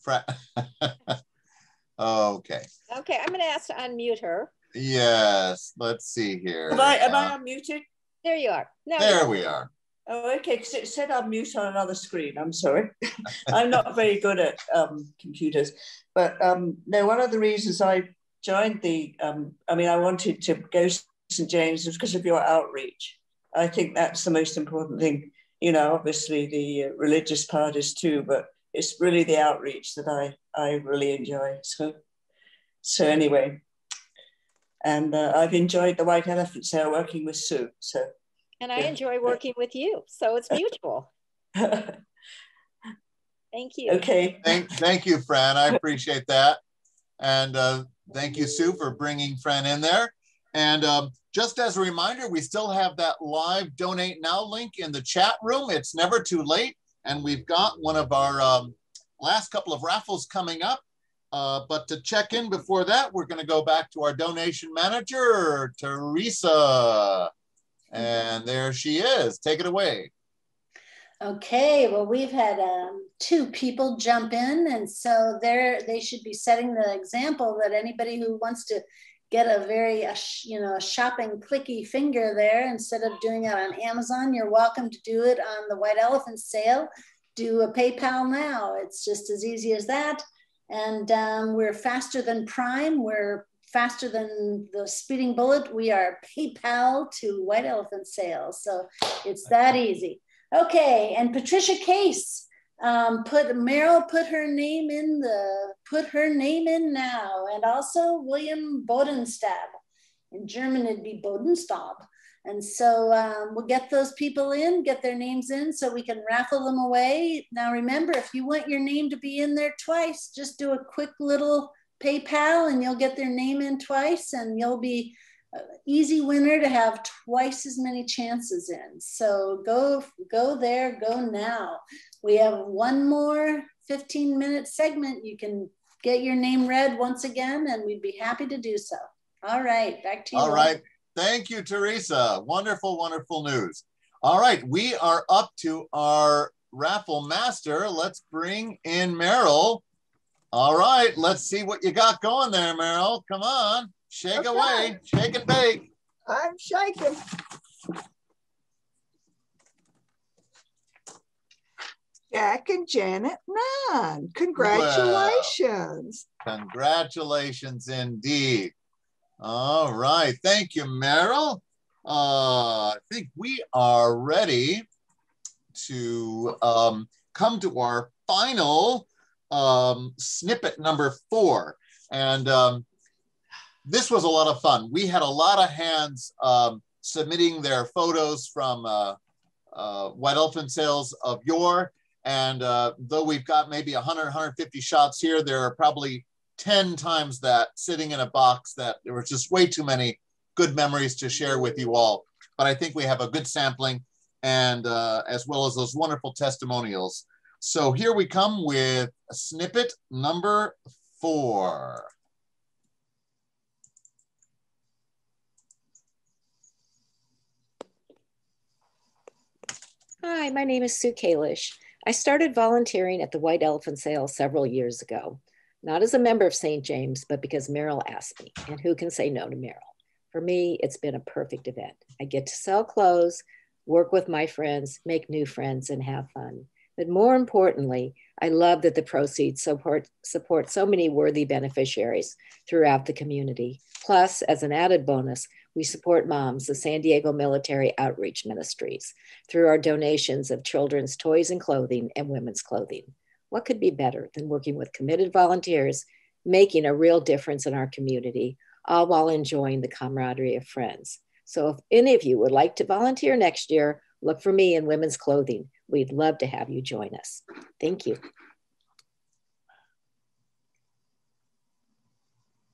Fran. okay. Okay, I'm going to ask to unmute her. Yes. Let's see here. Am I- am I Uh, unmuted? There you are. Now there we are. Oh, okay, because it said I'm mute on another screen. I'm sorry. I'm not very good at um, computers. But um, no, one of the reasons I joined the, um, I mean, I wanted to go to St. James was because of your outreach. I think that's the most important thing. You know, obviously the uh, religious part is too, but it's really the outreach that I, I really enjoy. So, so anyway, and uh, I've enjoyed the White Elephant Sale working with Sue. So And I enjoy working with you, so it's mutual. Thank you. Okay. Thank, thank you, Fran. I appreciate that. And uh, thank you, Sue, for bringing Fran in there. And um, just as a reminder, we still have that live donate now link in the chat room. It's never too late. And we've got one of our um, last couple of raffles coming up. Uh, but to check in before that, we're going to go back to our donation manager, Teresa. And there she is. Take it away. Okay, well, we've had um, two people jump in, and so they're they should be setting the example that anybody who wants to get a very you know a shopping clicky finger there instead of doing it on Amazon, you're welcome to do it on the White Elephant sale. Do a PayPal now. It's just as easy as that, and um, we're faster than Prime. We're faster than the speeding bullet. We are PayPal to White Elephant sales, so it's that easy. Okay, and Patricia Case um, put Maryl put her name in the put her name in now, and also William Bodenstab. In German, it'd be Bodenstab. And so um, we'll get those people in, get their names in, so we can raffle them away. Now, remember, if you want your name to be in there twice, just do a quick little PayPal, and you'll get their name in twice, and you'll be easy winner to have twice as many chances in. So go go there, go now. We have one more 15 minute segment. You can get your name read once again, and we'd be happy to do so. All right, back to you. All right. Thank you, Teresa. Wonderful, wonderful news. All right, we are up to our raffle master. Let's bring in Maryl. All right, let's see what you got going there, Maryl. Come on. Shake Okay. away, shake and bake. I'm shaking. Jack and Janet Nunn. Congratulations. Congratulations indeed. All right, thank you, Maryl. Uh, I think we are ready to um, come to our final um, snippet number four. And um, this was a lot of fun. We had a lot of hands um, submitting their photos from uh, uh, White Elephant sales of yore. And uh, though we've got maybe 100, 150 shots here, there are probably 10 times that sitting in a box that there was just way too many good memories to share with you all. But I think we have a good sampling and uh, as well as those wonderful testimonials. So here we come with snippet number four. Hi, my name is Sue Kalish. I started volunteering at the White Elephant Sale several years ago, not as a member of St. James, but because Maryl asked me. And who can say no to Maryl? For me, it's been a perfect event. I get to sell clothes, work with my friends, make new friends, and have fun. But more importantly, I love that the proceeds support, support so many worthy beneficiaries throughout the community. Plus, as an added bonus, we support moms, the San Diego Military Outreach Ministries, through our donations of children's toys and clothing and women's clothing. What could be better than working with committed volunteers, making a real difference in our community, all while enjoying the camaraderie of friends? So, if any of you would like to volunteer next year, look for me in women's clothing. We'd love to have you join us. Thank you.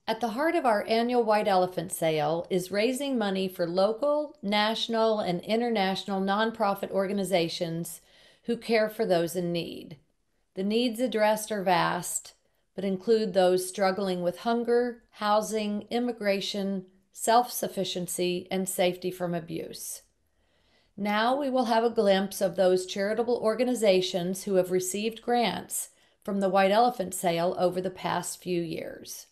At the heart of our annual White Elephant Sale is raising money for local, national, and international nonprofit organizations who care for those in need. The needs addressed are vast, but include those struggling with hunger, housing, immigration, self sufficiency, and safety from abuse. Now we will have a glimpse of those charitable organizations who have received grants from the White Elephant Sale over the past few years.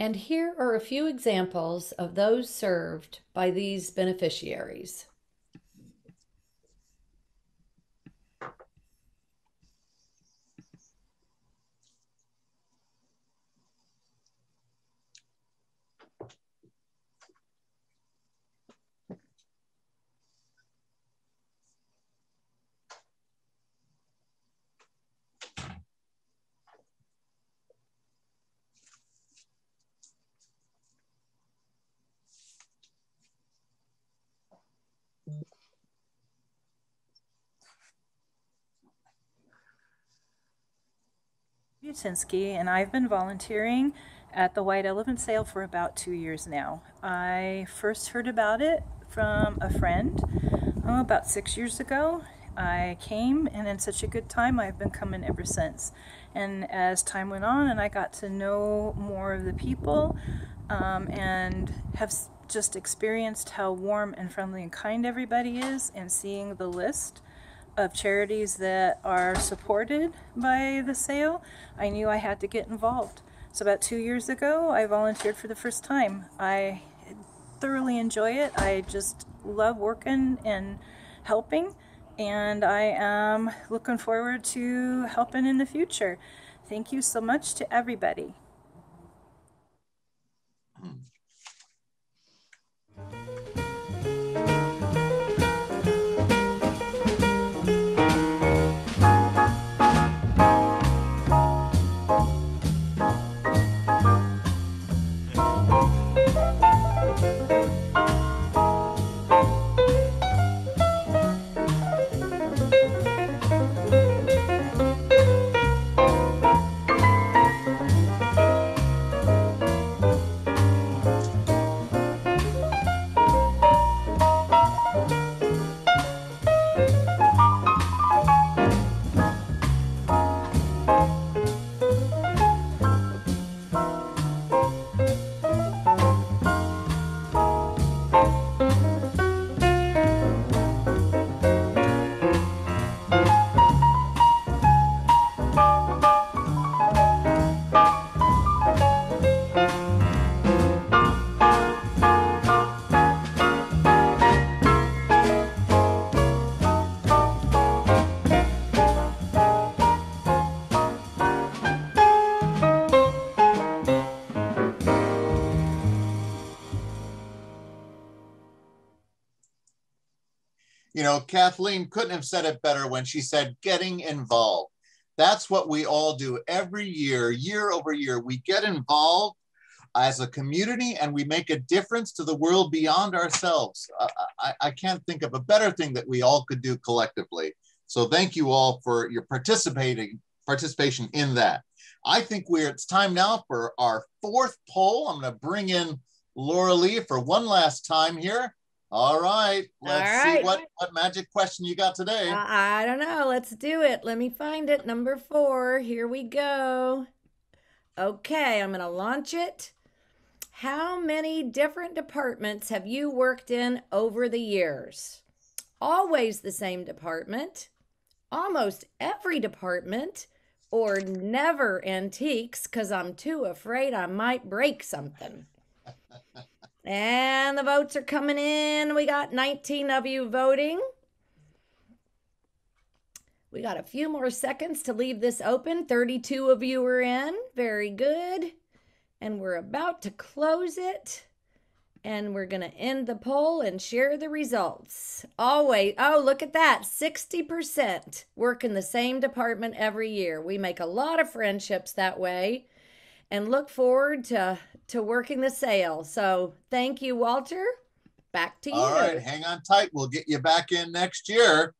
And here are a few examples of those served by these beneficiaries. Butinsky, and I've been volunteering at the White Elephant Sale for about two years now. I first heard about it from a friend oh, about six years ago. I came and in such a good time, I've been coming ever since. And as time went on and I got to know more of the people um, and have just experienced how warm and friendly and kind everybody is and seeing the list of charities that are supported by the sale, I knew I had to get involved. So about two years ago, I volunteered for the first time. I thoroughly enjoy it. I just love working and helping, and I am looking forward to helping in the future. Thank you so much to everybody. You know, Kathleen couldn't have said it better when she said getting involved. That's what we all do every year, year over year. We get involved as a community and we make a difference to the world beyond ourselves. I, I can't think of a better thing that we all could do collectively. So thank you all for your participating participation in that. I think we're it's time now for our fourth poll. I'm going to bring in Laura Lee for one last time here. All right, let's All see what what magic question you got today. I I don't know. Let's do it. Let me find it. Number four. Here we go. Okay, I'm going to launch it. How many different departments have you worked in over the years? Always the same department, almost every department, or never antiques because I'm too afraid I might break something. And the votes are coming in. We got 19 of you voting. We got a few more seconds to leave this open. 32 of you are in. Very good. And we're about to close it. And we're going to end the poll and share the results. Always, oh, look at that 60% work in the same department every year. We make a lot of friendships that way and look forward to, to working the sale. So thank you, Walter. Back to you. All right, hang on tight. We'll get you back in next year.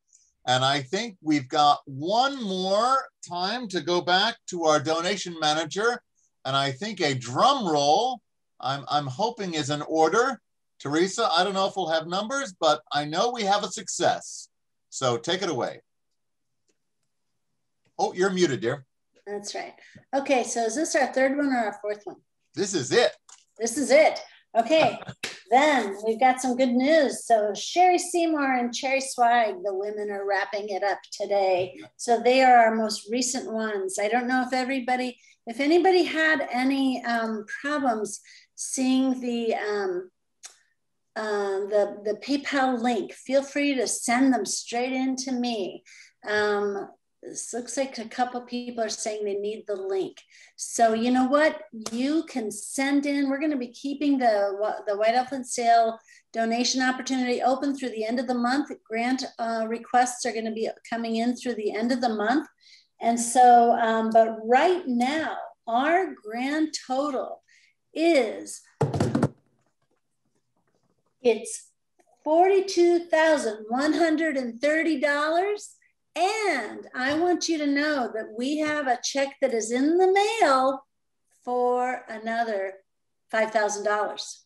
And I think we've got one more time to go back to our donation manager. And I think a drum roll, I'm, I'm hoping is in order. Teresa, I don't know if we'll have numbers, but I know we have a success. So take it away. Oh, you're muted, dear. That's right. Okay, so is this our third one or our fourth one? This is it. This is it. Okay. Then we've got some good news. So Sherry Seymour and Cherry Swag, the women are wrapping it up today. So they are our most recent ones. I don't know if everybody, if anybody had any um, problems seeing the um, uh, the the PayPal link, feel free to send them straight in to me. Um, this looks like a couple people are saying they need the link. So you know what? You can send in. We're going to be keeping the the White Elephant Sale donation opportunity open through the end of the month. Grant uh, requests are going to be coming in through the end of the month, and so. Um, but right now, our grand total is it's $42,130. And I want you to know that we have a check that is in the mail for another $5,000.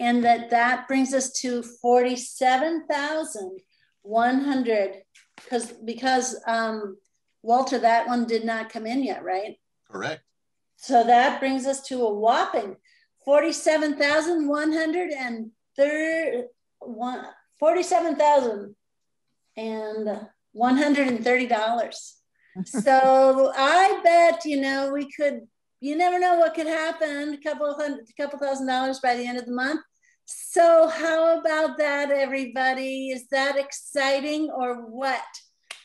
And that that brings us to 47,100 because because um, Walter, that one did not come in yet, right? Correct. So that brings us to a whopping 47,130 one forty-seven thousand and one hundred and thirty dollars. so I bet you know we could. You never know what could happen. A couple of hundred, a couple thousand dollars by the end of the month. So how about that, everybody? Is that exciting or what?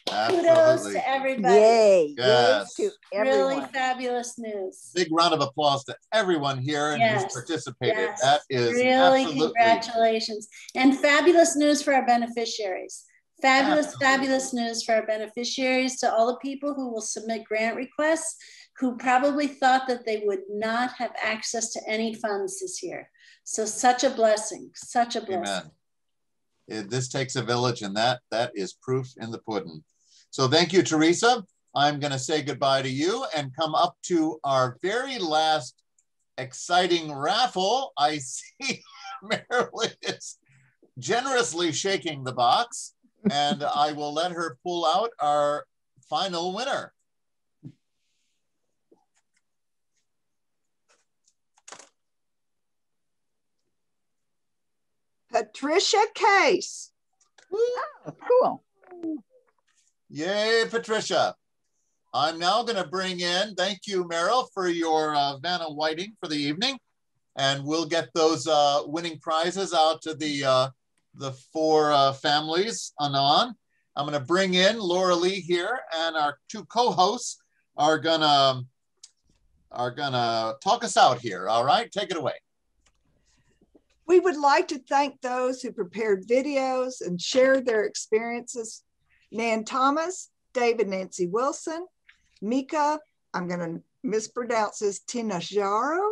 Kudos Absolutely. to everybody. Yay. Yes. Yay to Really fabulous news. Big round of applause to everyone here and Yes, who's participated. yes. That is really absolutely congratulations and fabulous news for our beneficiaries fabulous fabulous news for our beneficiaries to all the people who will submit grant requests who probably thought that they would not have access to any funds this year so such a blessing such a blessing Amen. It- this takes a village, and that that is proof in the pudding. So thank you, Teresa. I'm going to say goodbye to you and come up to our very last exciting raffle. I see Marilyn is generously shaking the box, and I will let her pull out our final winner. Patricia Case. Oh, cool. Yay, Patricia. I'm now going to bring in, thank you, Maryl, for your uh, Vanna Whiting for the evening. And we'll get those uh, winning prizes out to the, uh, the four uh, families anon. I'm going to bring in Laura Lee here, and our two co-hosts are gonna are gonna talk us out here. All right, take it away. We would like to thank those who prepared videos and shared their experiences. Nan Thomas, David Nancy Wilson, Mika, I'm going to mispronounce this, Tina Tinajaro,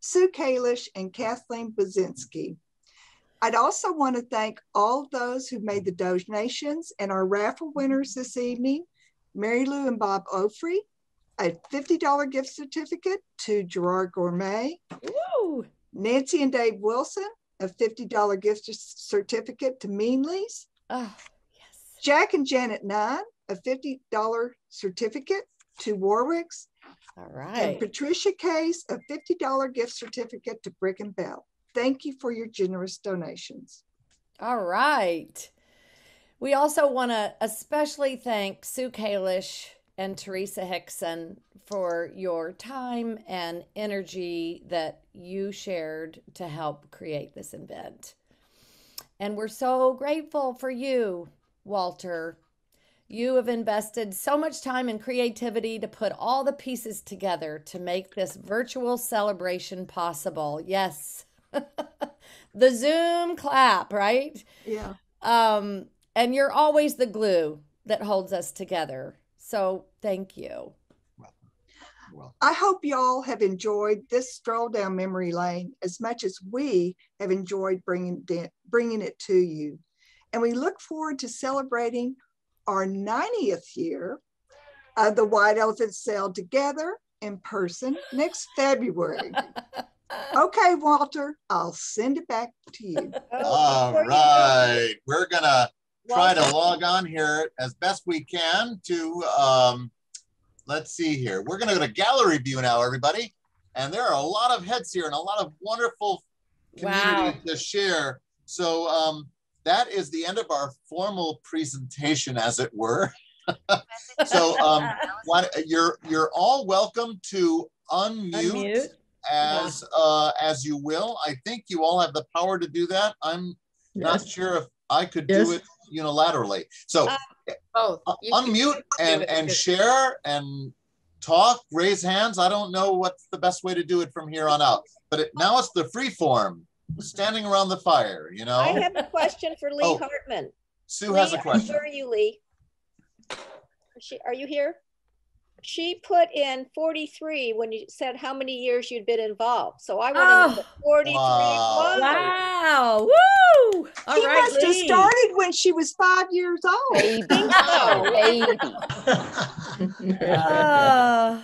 Sue Kalish, and Kathleen Bazinski. I'd also want to thank all those who made the donations and our raffle winners this evening, Mary Lou and Bob Ofrey, a $50 gift certificate to Girard Gourmet, Woo! Nancy and Dave Wilson, a $50 gift certificate to Meanley's. Oh, ah, Jack and Janet Nine, a $50 certificate to Warwick's. All And. Patricia Case, a $50 gift certificate to Brick and Bell. Thank you for your generous donations. All right. We also want to especially thank Sue Kalish and Teresa Hixson for your time and energy that you shared to help create this event. And we're so grateful for you, Walter. You have invested so much time and creativity to put all the pieces together to make this virtual celebration possible. Yes. the Zoom clap, right? Yeah. Um, and you're always the glue that holds us together. So thank you. I hope y'all have enjoyed this stroll down memory lane as much as we have enjoyed bringing, it- bringing it to you. And we look forward to celebrating our 90th year of the White Elephant Sale together in person next February. okay, Walter, I'll send it back to you. All right, we're gonna try to log on here as best we can to, um, let's see here. We're gonna go to gallery view now, everybody. And there are a lot of heads here and a lot of wonderful community to share. So um, that is the end of our formal presentation, as it were. so um, why- you're you're all welcome to unmute, Unmute. As uh, as you will. I think you all have the power to do that. I'm not sure if I could Yes. do it unilaterally. So Both. uh, You unmute and and share and talk raise hands i don't know what's the best way to do it from here on out but it, now it's the free form standing around the fire you know I have a question for Lee Oh. Hartman. sue has a question Where are you, Lee? Is she, are you here? She put in 43 when you said how many years you'd been involved. So I want to know 43 was. Wow. Woo! All She right, must have started when she was five years old. Baby. Uh,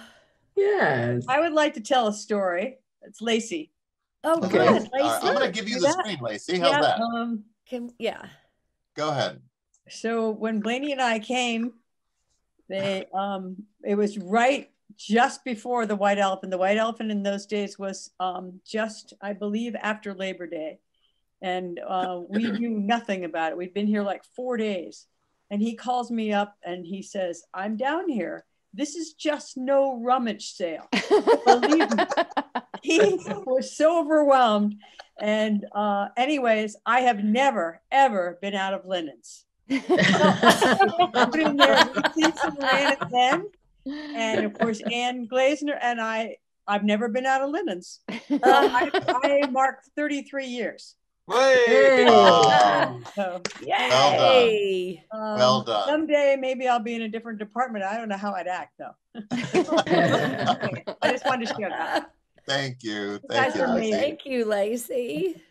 Yes. I would like to tell a story. It's Lacey. Oh, Okay. good. All right, Lacey. i'm going to give you the that? screen lacey how's Yeah, that Um, Can, yeah. go ahead so when Blaney and I came, they um it was right just before the white elephant. The white elephant in those days was um just I believe after Labor Day. And uh, we knew nothing about it. We'd been here like four days. And he calls me up and he says, I'm down here. This is just no rummage sale. Believe me. He was so overwhelmed. And uh, anyways, I have never, ever been out of linens. I've been there since and then, and of course Ann Glazner and I. I've never been out of linens. Uh, I, I marked 33 years. Hey! Wow. So, Well done. Yay. um, Well done. Someday maybe I'll be in a different department. I don't know how I'd act though. I just wanted to share that. thank you guys thank you amazing. Thank you, Lacey.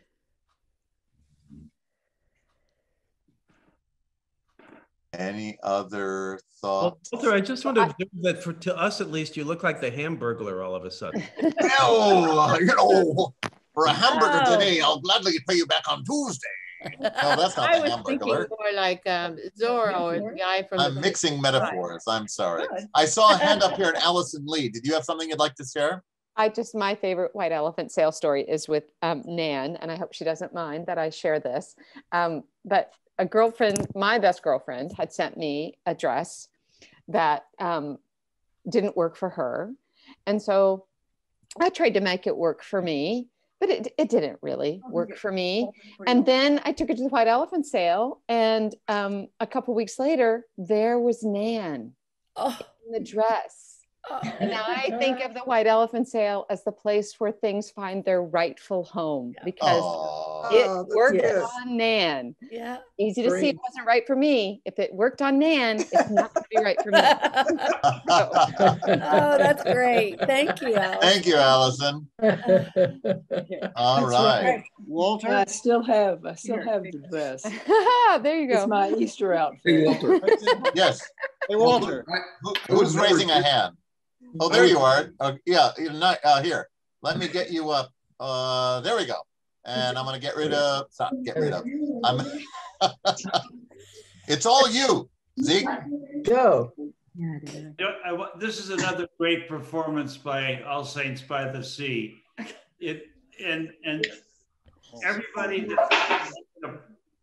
Any other Well, thoughts Walter, I just want to observe that for to us at least, you look like the Hamburglar all of a sudden. oh you know for a hamburger Oh. today i'll gladly pay you back on tuesday no that's not I the was thinking more like um, Zorro, the guy from. I'm the- mixing metaphors. I'm sorry. Good. I saw a hand up here, and Allison Lee. Did you have something you'd like to share? I just, my favorite white elephant sale story is with um, Nan, and I hope she doesn't mind that I share this. Um, but a girlfriend, my best girlfriend, had sent me a dress that um, didn't work for her. And so I tried to make it work for me, but it, it didn't really work for me. And then I took it to the white elephant sale, and um, a couple weeks later, there was Nan in the dress. And now I think of the white elephant sale as the place where things find their rightful home because it Oh, that's worked good. on Nan. Yeah. Easy to see it wasn't right for me. If it worked on Nan, it's not going to be right for me. Oh, that's great. Thank you, Alice. Thank you, Allison. All That's right. Walter? I still have, I still have the dress. there you go. It's my Easter outfit. Hey, Walter. Yes. Hey, Walter. Who- who's raising a hand? Oh, there you are. Uh, yeah, not uh, here. Let me get you up. Uh, there we go. And I'm gonna get rid of. Stop. Get rid of. I'm. it's all you, Zeke. Go. You know, I this is another great performance by All Saints by the Sea. It and and everybody that's a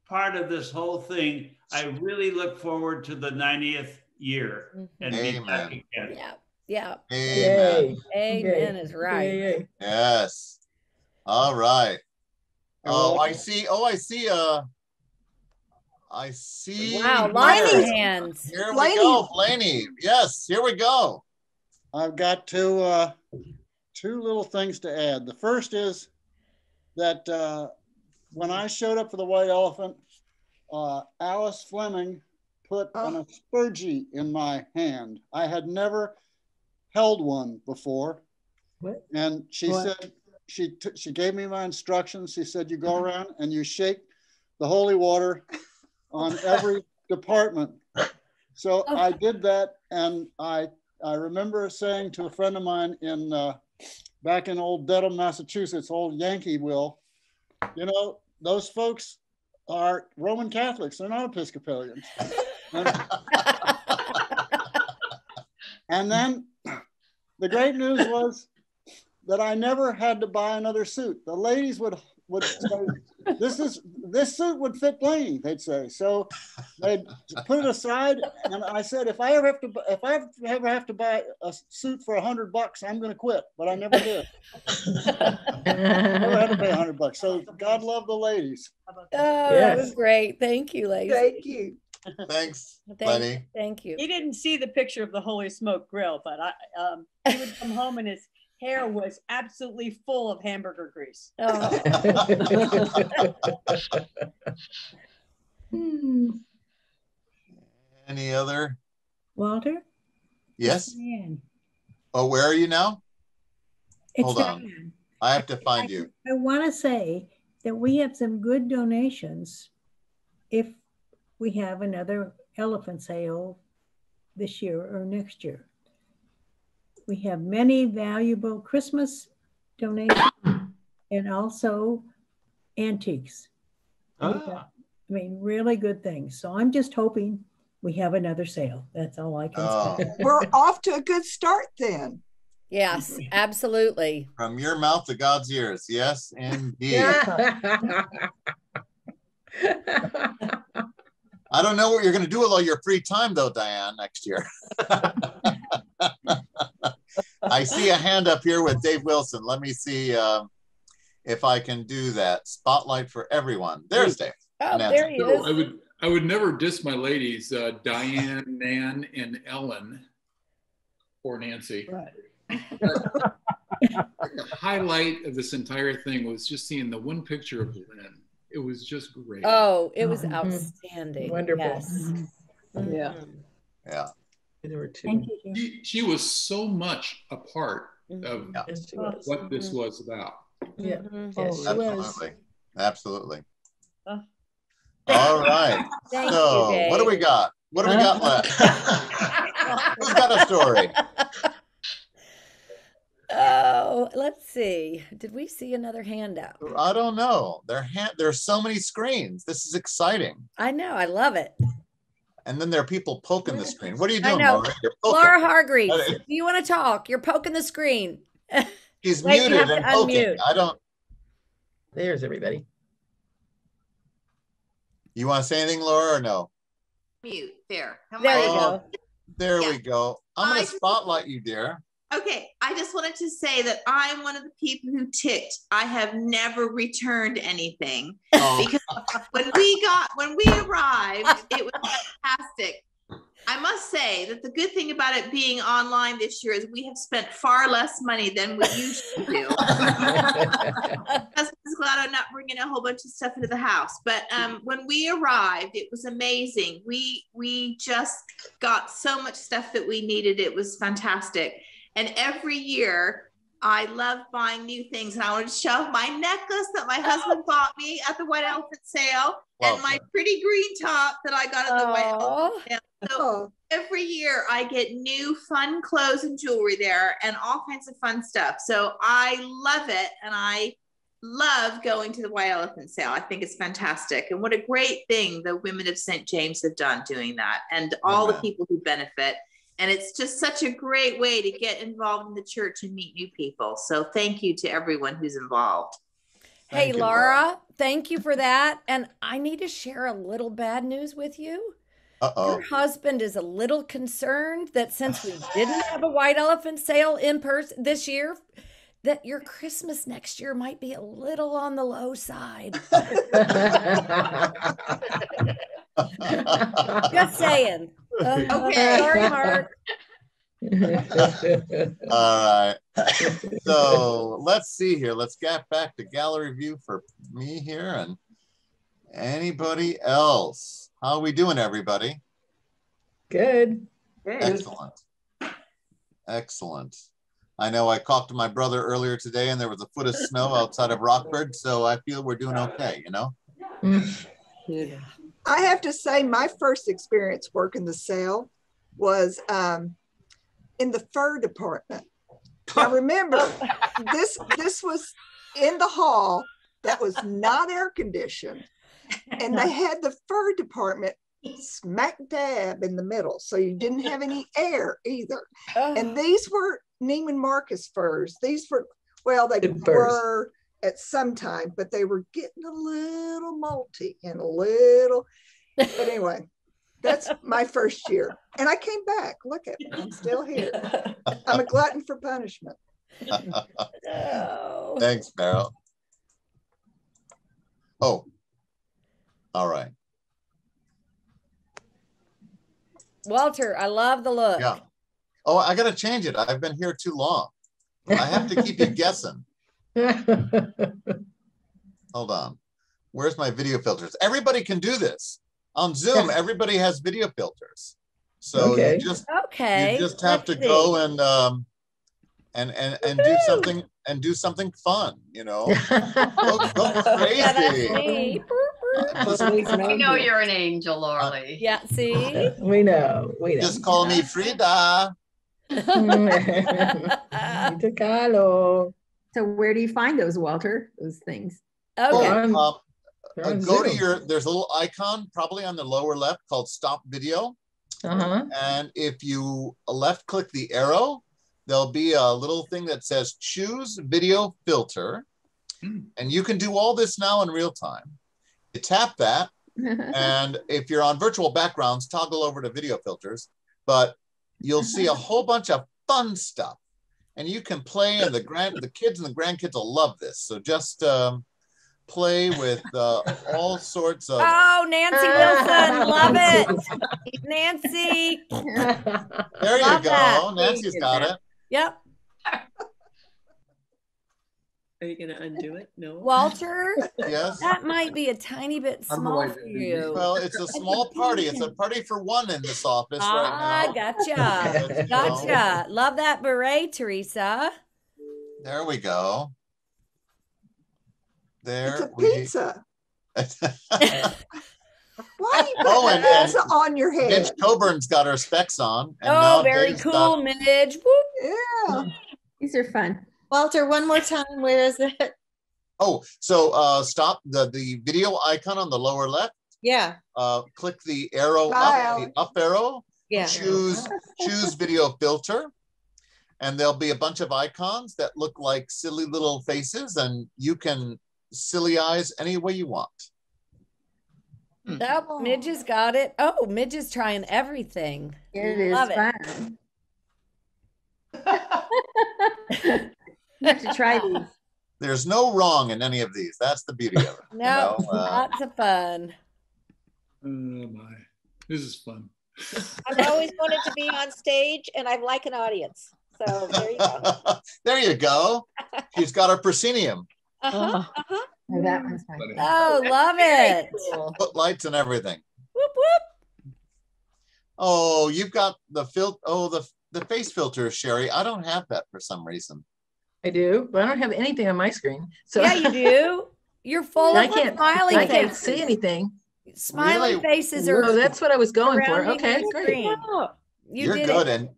part of this whole thing. I really look forward to the 90th year mm-hmm. and be back again. Yeah. Yeah. Amen. Amen is right. Yes. All right. Oh, I see. Oh, I see. Uh, I see. Wow, lots of hands. Here we go, Blaney. Yes, here we go. I've got two uh, two little things to add. The first is that uh, when I showed up for the White Elephant, uh, Alice Fleming put an aspergy in my hand. I had never held one before, and she What? said she she gave me my instructions. She said you go around and you shake the holy water on every department. So I did that, and I I remember saying to a friend of mine in uh, back in old Dedham, Massachusetts, old Yankee will, you know, those folks are Roman Catholics; they're not Episcopalians. And, and then the great news was that I never had to buy another suit. The ladies would would say, "This is this suit would fit Blaney." They'd say. So they'd put it aside, and I said, "If I ever have to, bu- if I ever have to buy a suit for a hundred bucks, I'm going to quit." But I never did. never had to pay a hundred bucks. So God love the ladies. Oh, that was great. Thank you, ladies. Thank you. Thanks, Thank, Lenny. thank you. He didn't see the picture of the Holy Smoke Grill, but I, um, he would come home and his hair was absolutely full of hamburger grease. Oh. Hmm. Any other? Walter? Yes. Diane. Oh, where are you now? It's Hold on. Diane. I have to find you. I want to say that we have some good donations if we have another elephant sale this year or next year. We have many valuable Christmas donations and also antiques. We Ah. I mean, really good things. So I'm just hoping we have another sale. That's all I can Oh. say. We're off to a good start then. Yes, absolutely. From your mouth to God's ears. Yes, indeed. I don't know what you're going to do with all your free time, though, Diane, next year. I see a hand up here with Dave Wilson. Let me see um, if I can do that. Spotlight for everyone. There's Dave. Oh, Nancy. there he So I would I would never diss my ladies, uh, Diane, Nan, and Ellen, or Nancy. the highlight of this entire thing was just seeing the one picture of Lynn. It was just great. Oh, it was Mhm. outstanding. Wonderful. Yes. Yeah. Yeah. There were two. Thank you. She, she was so much a part Mm-hmm. of Yes, she was. what this was about. Yeah. Mhm. Yes, she was. Absolutely. Absolutely. Uh. All right. Thank so, you, what do we got? What do we got left? Who's got a story? Oh, let's see. Did we see another handout? I don't know. There ha- there's so many screens. This is exciting. I know. I love it. And then there are people poking the screen. What are you doing. Laura? Laura Hargreaves, Uh, do you want to talk? You're poking the screen. He's Wait, you muted have and to poking. unmute. I don't. There's everybody. You want to say anything, Laura, or no? Mute there. Come There you on. Oh, go. There Yeah. we go. I'm going to spotlight you, dear. Okay, I just wanted to say that I'm one of the people who ticked. I have never returned anything Oh. because when we got when we arrived, it was fantastic. I must say that the good thing about it being online this year is we have spent far less money than we usually do. I'm just glad I'm not bringing a whole bunch of stuff into the house. But um, when we arrived, it was amazing. We we just got so much stuff that we needed. It was fantastic. And every year, I love buying new things. And I want to show my necklace that my husband bought me at the White Elephant sale, and my pretty green top that I got at the White Elephant sale. So oh. every year I get new fun clothes and jewelry there and all kinds of fun stuff. So I love it and I love going to the White Elephant sale. I think it's fantastic. And what a great thing the women of St. James have done doing that and all the people who benefit. And it's just such a great way to get involved in the church and meet new people. So thank you to everyone who's involved. Hey, Thank you, Laura, thank you for that. And I need to share a little bad news with you. Uh oh. Your husband is a little concerned that since we didn't have a white elephant sale in person this year, that your Christmas next year might be a little on the low side. Just saying. Uh, Okay. Sorry, Mark. All right. So let's see here. Let's get back to gallery view for me here and anybody else. How are we doing, everybody? Good. Excellent. Excellent. I know I talked to my brother earlier today and there was a foot of snow outside of Rockford, so I feel we're doing okay, you know? I have to say, my first experience working the sale was um, in the fur department. Now remember, this this was in the hall that was not air conditioned, and they had the fur department smack dab in the middle, so you didn't have any air either. And these were Neiman Marcus furs. These were well, they Good furs. were at some time, but they were getting a little molty and a little. But anyway, that's my first year. And I came back. Look at me. I'm still here. I'm a glutton for punishment. no. Thanks, Maryl. Oh, all right. Walter, I love the look. Yeah. Oh, I got to change it. I've been here too long. I have to keep you guessing. Hold on. Where's my video filters? Everybody can do this. On Zoom, everybody has video filters. So Okay. you just Okay, you just have to let's go see. and um and and and do something and do something fun, you know. go, go crazy. We know you're an angel, Orly. Yeah, see? we know. We know. Just call me Frida. Tito Carlo. So where do you find those, Walter? Those things? Oh, Um, uh, they're on go to your there's a little icon probably on the lower left called stop video. Uh-huh. And if you left click the arrow, there'll be a little thing that says choose video filter. And you can do all this now in real time. You tap that, and if you're on virtual backgrounds, toggle over to video filters, but you'll see a whole bunch of fun stuff. And you can play, and the grand the kids and the grandkids will love this. So just um, play with uh, all sorts of Oh, Nancy Wilson, love it. Nancy. There you Love go. that. Nancy's got it. Yep. Are you gonna undo it? No. Walter, Yes. that might be a tiny bit small for you. Well, it's a small party. It's a party for one in this office Ah, right now. gotcha. Gotcha. Love that beret, Teresa. There we go. There It's a we pizza. Why are you putting Oh, a and- and on your head? Midge Coburn's got her specs on. And Oh, very cool, got- Midge. Whoop. Yeah. These are fun. Walter, one more time. Where is it? Oh, so uh, stop the the video icon on the lower left. Yeah. Uh, click the arrow Bye, up, the up arrow. Yeah. Choose choose video filter, and there'll be a bunch of icons that look like silly little faces, and you can silly eyes any way you want. Oh, Midge has got it. Oh, Midge is trying everything. It is Love it. fun. you have to try these. There's no wrong in any of these. That's the beauty of it. you No, know, uh, lots of fun. Oh my, this is fun. I've always wanted to be on stage and I like an audience. So there you go. there you go. She's got her proscenium, Uh-huh. Uh-huh. Oh, that one's fun. Oh, love it. footlights and everything. Whoop whoop. Oh, you've got the fil. Oh, the the face filter, Sherry. I don't have that for some reason. I do, but I don't have anything on my screen. So Yeah, you do. You're full I of can't. smiley I can't faces. see anything. Smiling Really? faces are. Oh, that's what I was going for. Okay, great. screen. You You're did good, it. and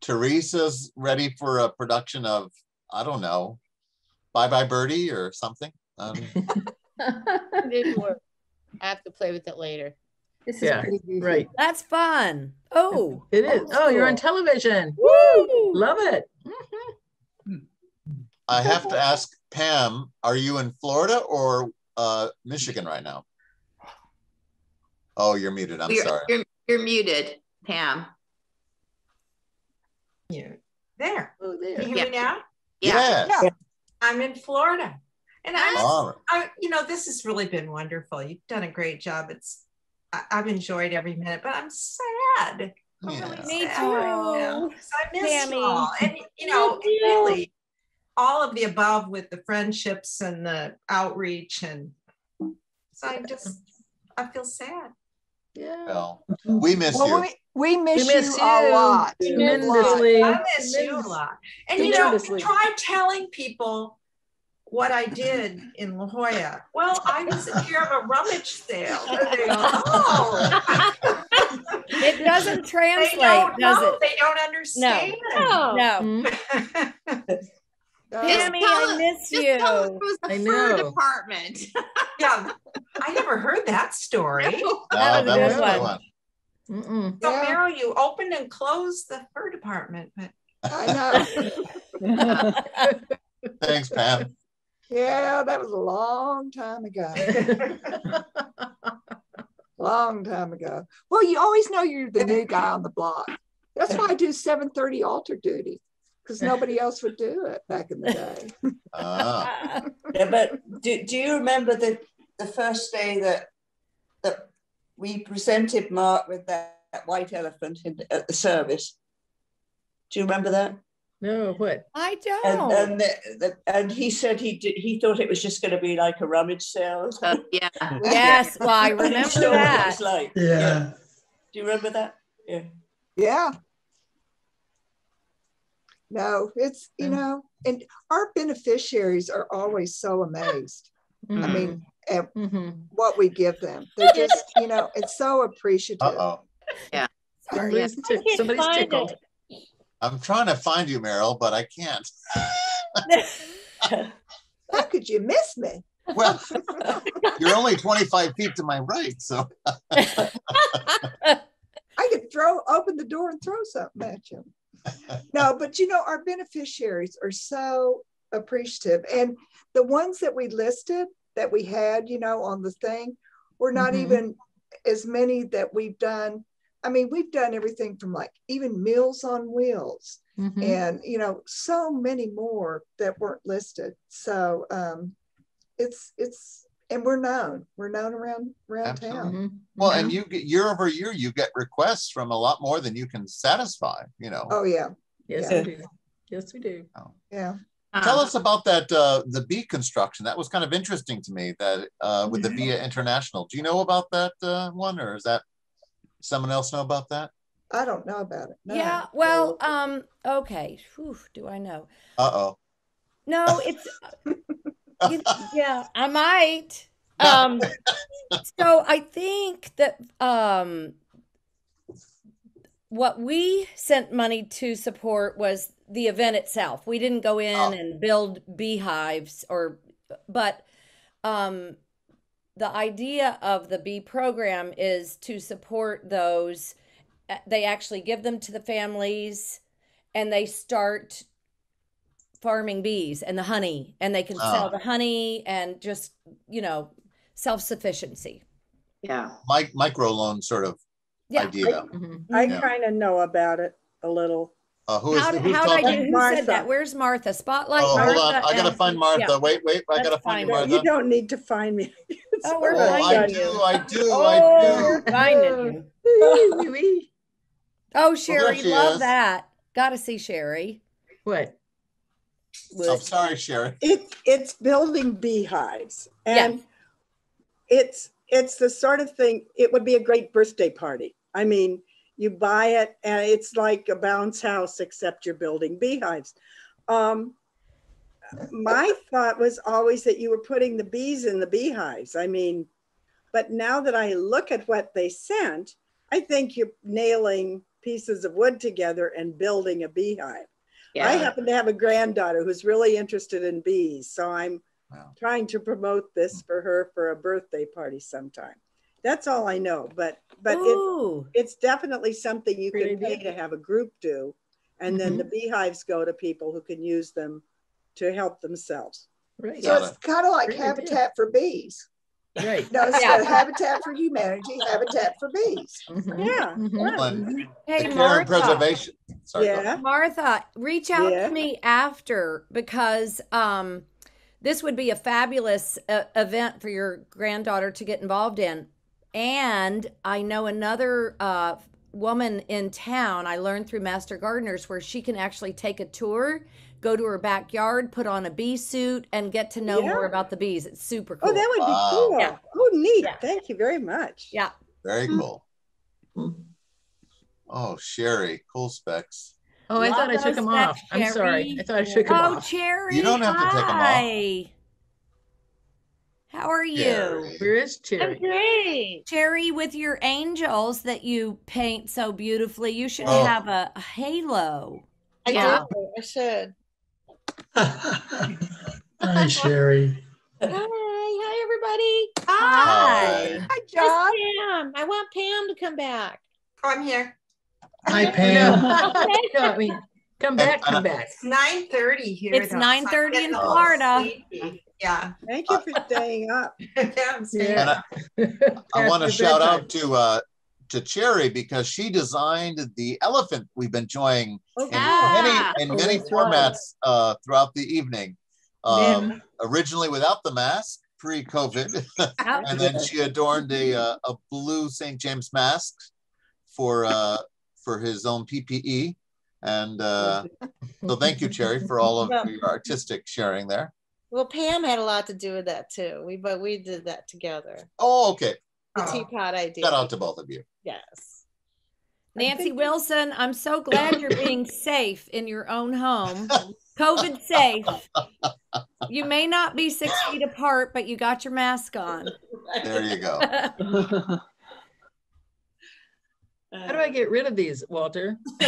Teresa's ready for a production of I don't know, Bye Bye Birdie or something. Um, It didn't work. I have to play with it later. This is Yeah, right. That's fun. Oh, It is. Oh, you're on television. Woo! Love it. I have to ask Pam, are you in Florida or uh, Michigan right now? Oh, you're muted. I'm You're, sorry. you're, you're muted, Pam. Yeah. There. Oh, there. Can you hear me now? Yes. Yeah. I'm in Florida. And I'm, All right. I, you know, this has really been wonderful. You've done a great job. It's, I, I've enjoyed every minute, but I'm sad. I'm really Me too. right now 'cause I miss Tammy. you all. And, you know, really, all of the above with the friendships and the outreach. And so I just, I feel sad. Yeah. Well, we miss Well, you. we, we miss, We miss you, a lot. tremendously. I miss you a lot. And you know, try telling people what I did in La Jolla. Well, I was in here of a rummage sale. And they go, oh. It doesn't they translate, don't does know. it? They don't understand. No. No. Mm-hmm. Mm-hmm. Tammy, tell I miss just you. tell us it was the I fur know. department. yeah, I never heard that story. Ah, That was that was a good one. So, Yeah. Maryl, you opened and closed the fur department, but I know. Thanks, Pam. Yeah, that was a long time ago. long time ago. Well, you always know you're the new guy on the block. That's why I do 7:30 altar duty because nobody else would do it back in the day. Ah. Yeah, but do, do you remember the, the first day that that we presented Mark with that, that white elephant in, at the service? Do you remember that? No, what? I don't. and, the, the, and he said he did, he thought it was just going to be like a rummage sale. yeah. Yes, well, I And remember showed what it that. was like. Yeah. Do you remember that? Yeah. Yeah. No, it's, you know, and our beneficiaries are always so amazed. I mm-hmm. mean, at mm-hmm. what we give them. They're just, you know, it's so appreciative. Uh-oh. Yeah. Somebody's, tick- somebody's find tickled. I'm trying to find you, Maryl, but I can't. How could you miss me? Well, you're only 25 feet to my right, so I could throw open the door and throw something at you. No, but you know, our beneficiaries are so appreciative. And the ones that we listed that we had, you know, on the thing were not Mhm. even as many that we've done. I mean, we've done everything from like even Meals on Wheels Mhm. and, you know, so many more that weren't listed. So um, it's, it's, and we're known, we're known around, around town. well, and you get year over year, you get requests from a lot more than you can satisfy, you know. Oh, yeah. Yes, Yeah. we do. Yes, we do. Yeah. Tell us about that uh, the bee construction. That was kind of interesting to me. That uh, with the VIA International. Do you know about that uh, one, or is that someone else know about that? I don't know about it. No. Yeah, well, um, okay. Whew, do I know? Uh oh. No, it's you- yeah, I might. Um, so I think that um, what we sent money to support was the event itself. We didn't go in and build beehives or, but um, the idea of the bee program is to support those. uh, They actually give them to the families, and they start farming bees and the honey and they can sell Oh. the honey and just you know self-sufficiency Yeah. Mic- micro loan sort of Yeah. idea. I Yeah. kind of know about it a little. Uh, who is how, the, who's how did I do who Martha. said that where's martha spotlight Oh, martha hold on. I gotta and- find Martha. yeah. Wait, wait. I Let's gotta find you, find her. Martha. You don't need to find me. oh we're Oh, I finding do. I do. oh I do. finding you oh sherry she love is. that gotta see sherry what I'm sorry, Sharon. It, it's building beehives. And it's it's the sort of thing it would be a great birthday party. I mean you buy it and it's like a bounce house except you're building beehives. Um, my thought was always that you were putting the bees in the beehives. I mean but now that i look at what they sent i think you're nailing pieces of wood together and building a beehive I happen to have a granddaughter who's really interested in bees, so I'm trying to promote this for her for a birthday party sometime. That's all I know, but but it, it's definitely something you Great can pay idea. to have a group do, and then Mhm. the beehives go to people who can use them to help themselves. Right. So it's kind of like Great idea. Habitat for Bees. Right. No, it's Yeah. not Habitat for Humanity, Habitat for Bees. Yeah. Well, and Hey, the care and Martha. preservation. Sorry. Yeah. Martha, reach out Yeah. to me after because um, this would be a fabulous uh, event for your granddaughter to get involved in. And I know another uh, woman in town, I learned through Master Gardeners, where she can actually take a tour, go to her backyard, put on a bee suit, and get to know Yeah. more about the bees. It's super cool. Oh, that would Wow. be cool. Yeah. Oh, neat. Thank you very much. yeah. Very hmm. cool. Hmm. Oh, Sherry, cool specs. Oh, I thought I took them off. specs, I'm sorry. I thought I took them Oh, off. Cherry. You don't have to take 'em off. hi. How are you? Cherry. Where is I'm Cherry? great. Cherry, with your angels that you paint so beautifully, you should Oh. have a, a halo. I Yeah. do. I should. Hi, Sherry. Hi, hi, everybody. Hi. Hi, Miss John. Pam. I want Pam to come back. I'm here. Hi, Pam. No, no, I mean, Come back, come back. It's nine thirty here. It's though, so 9:30 in getting a little Florida. sleepy. Yeah. Thank you for staying up. Yeah, I'm staying And up. I want to shout bedtime. out to uh, to Cherry because she designed the elephant we've been enjoying in Ah. many in Oh, many my formats uh, throughout the evening. Um, originally without the mask, pre-COVID, and then she adorned a uh, a blue St. James mask for uh, for his own PPE. And uh, so, thank you, Cherry, for all of Well- your artistic sharing there. Well, Pam had a lot to do with that too. We but we did that together. Oh, okay. The teapot idea. Shout out to both of you. Yes. Nancy Wilson, I'm so glad you're being safe in your own home. COVID safe. You may not be six feet apart, but you got your mask on. There you go. How do I get rid of these, Walter?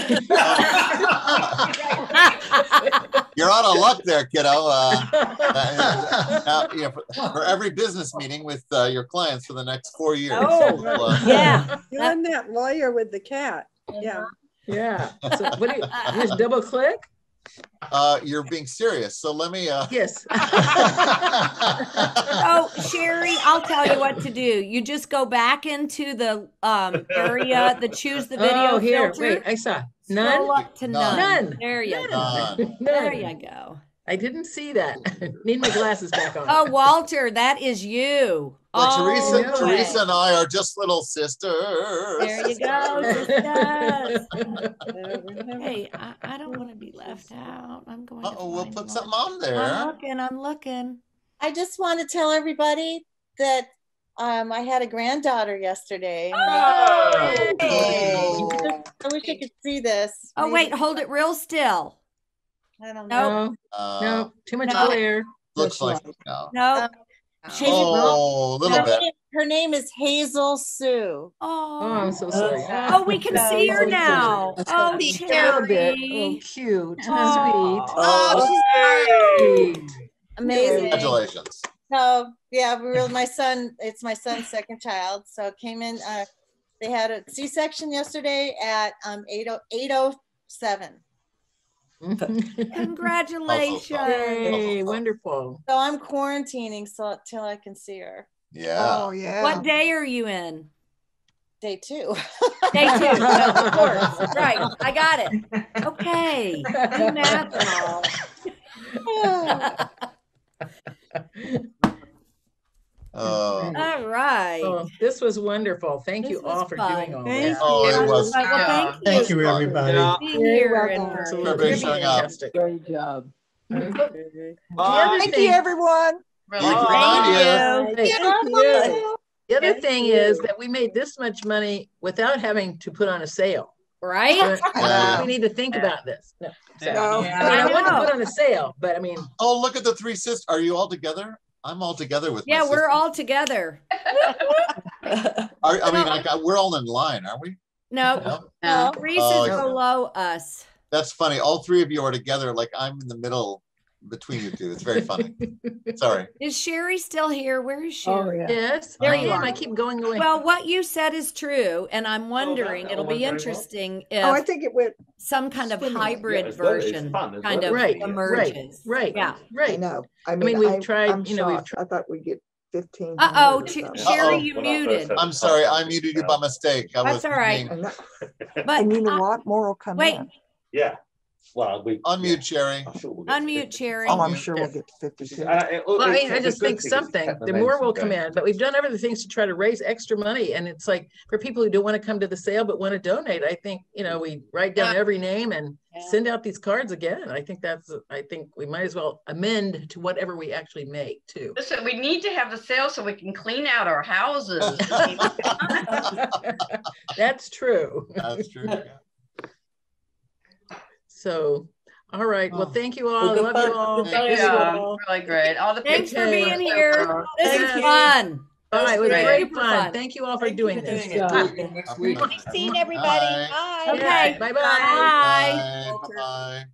You're out of luck there, kiddo. Uh, uh, now, you know, for, for every business meeting with uh, your clients for the next four years. Oh, We'll, uh, You and that lawyer with the cat. Yeah. Yeah. So what do you, you just double click? Uh, you're being serious. So let me. Uh, yes. Oh, Sherry, I'll tell you what to do. You just go back into the um, area that choose the video Oh, here, filter. wait, I saw. None? Scroll up to none. None. There you go. None. There you go. I didn't see that. Need my glasses back on. Oh, Walter, that is you. well, Oh, Teresa, no. Teresa and I are just little sisters. There you go. sisters. hey, I, I don't want to be left out. I'm going. Uh oh, we'll put something on there. I'm there. looking. I'm looking. I just want to tell everybody that um, I had a granddaughter yesterday. Oh. I wish I could see this. Oh, wait, hold it real still. I don't know. No, Uh, no, too much No. glare. Looks like no. No. Oh, a little her bit. Name, her name is Hazel Sue. Oh, Oh, I'm so sorry. Oh, we can see her now. Oh, A little. Oh, cute. Oh. Sweet. Oh, Sweet. Amazing. Congratulations. So yeah, we were my son. It's my son's second child. So it came in. Uh, they had a C-section yesterday at um 807. Congratulations. Yay, wonderful. So I'm quarantining so till I can see her. Yeah. Oh, yeah. What day are you in? Day two. Day two. No, of course. Right. I got it. Okay. Do math and all. Oh. All right. Oh, this was wonderful. Thank This you all for fun. doing all Thank that. Oh, it was. Well, thank you. Thank you, everybody. Being here and Absolutely. Everybody showing up. Great job. The other Thank you, everyone. You remind you. Thank you. The other thing is that we made this much money without having to put on a sale. Right? Uh, Yeah. We need to think about this. No. So, No. I mean, I want to put on a sale, but I mean, Oh, look at the three sisters. Are you all together? I'm all together with. Yeah, we're all together. Are, I mean, I got, uh, we're all in line, aren't we? No, No? no. Reese Oh, is yeah. below us. That's funny. All three of you are together. Like I'm in the middle between you two. It's very funny. Sorry. Is Sherry still here? Where is she? Oh, yeah. yes, There I you am. are. I keep going away. Well, what you said is true, and I'm oh, wondering, it'll be interesting Oh, I think it went. some kind of hybrid Yeah, it's. It's version fun as kind of Right, emerges. right, right, Yeah. I right. know. I I mean, mean, we've tried, I'm you know, we've tried. I thought we'd get fifteen. Uh-oh, or Ch- Sherry, Uh-oh. you When muted. I'm sorry. I muted you by mistake. I That's was all right. being- And, But I mean, a lot? More will come wait. in. Yeah. Well, we Unmute, Sherry. I'm sure we'll get unmute 50. Cherry. Oh, I'm sure we'll get to fifty-two. Uh, it- Well, I mean, I just think thing is it's something, the more will come in, but we've done other things to try to raise extra money. And it's like, for people who don't want to come to the sale, but want to donate, I think, you know, we write down every name and Yeah. send out these cards again. I think that's, I think we might as well amend to whatever we actually make too. Listen, we need to have the sale so we can clean out our houses. That's true. That's true. Yeah. So, all right. Well, Oh. thank you all. I love good you all. Thank you Yeah, all. really great. All the Thanks for being were here. super. This Thank is you. fun. All right, it was great. great fun. fun. Thank you all for doing this. Good job. Okay. Nice seeing everybody. Bye. Bye. Okay. Bye-bye. Bye. Bye. Bye.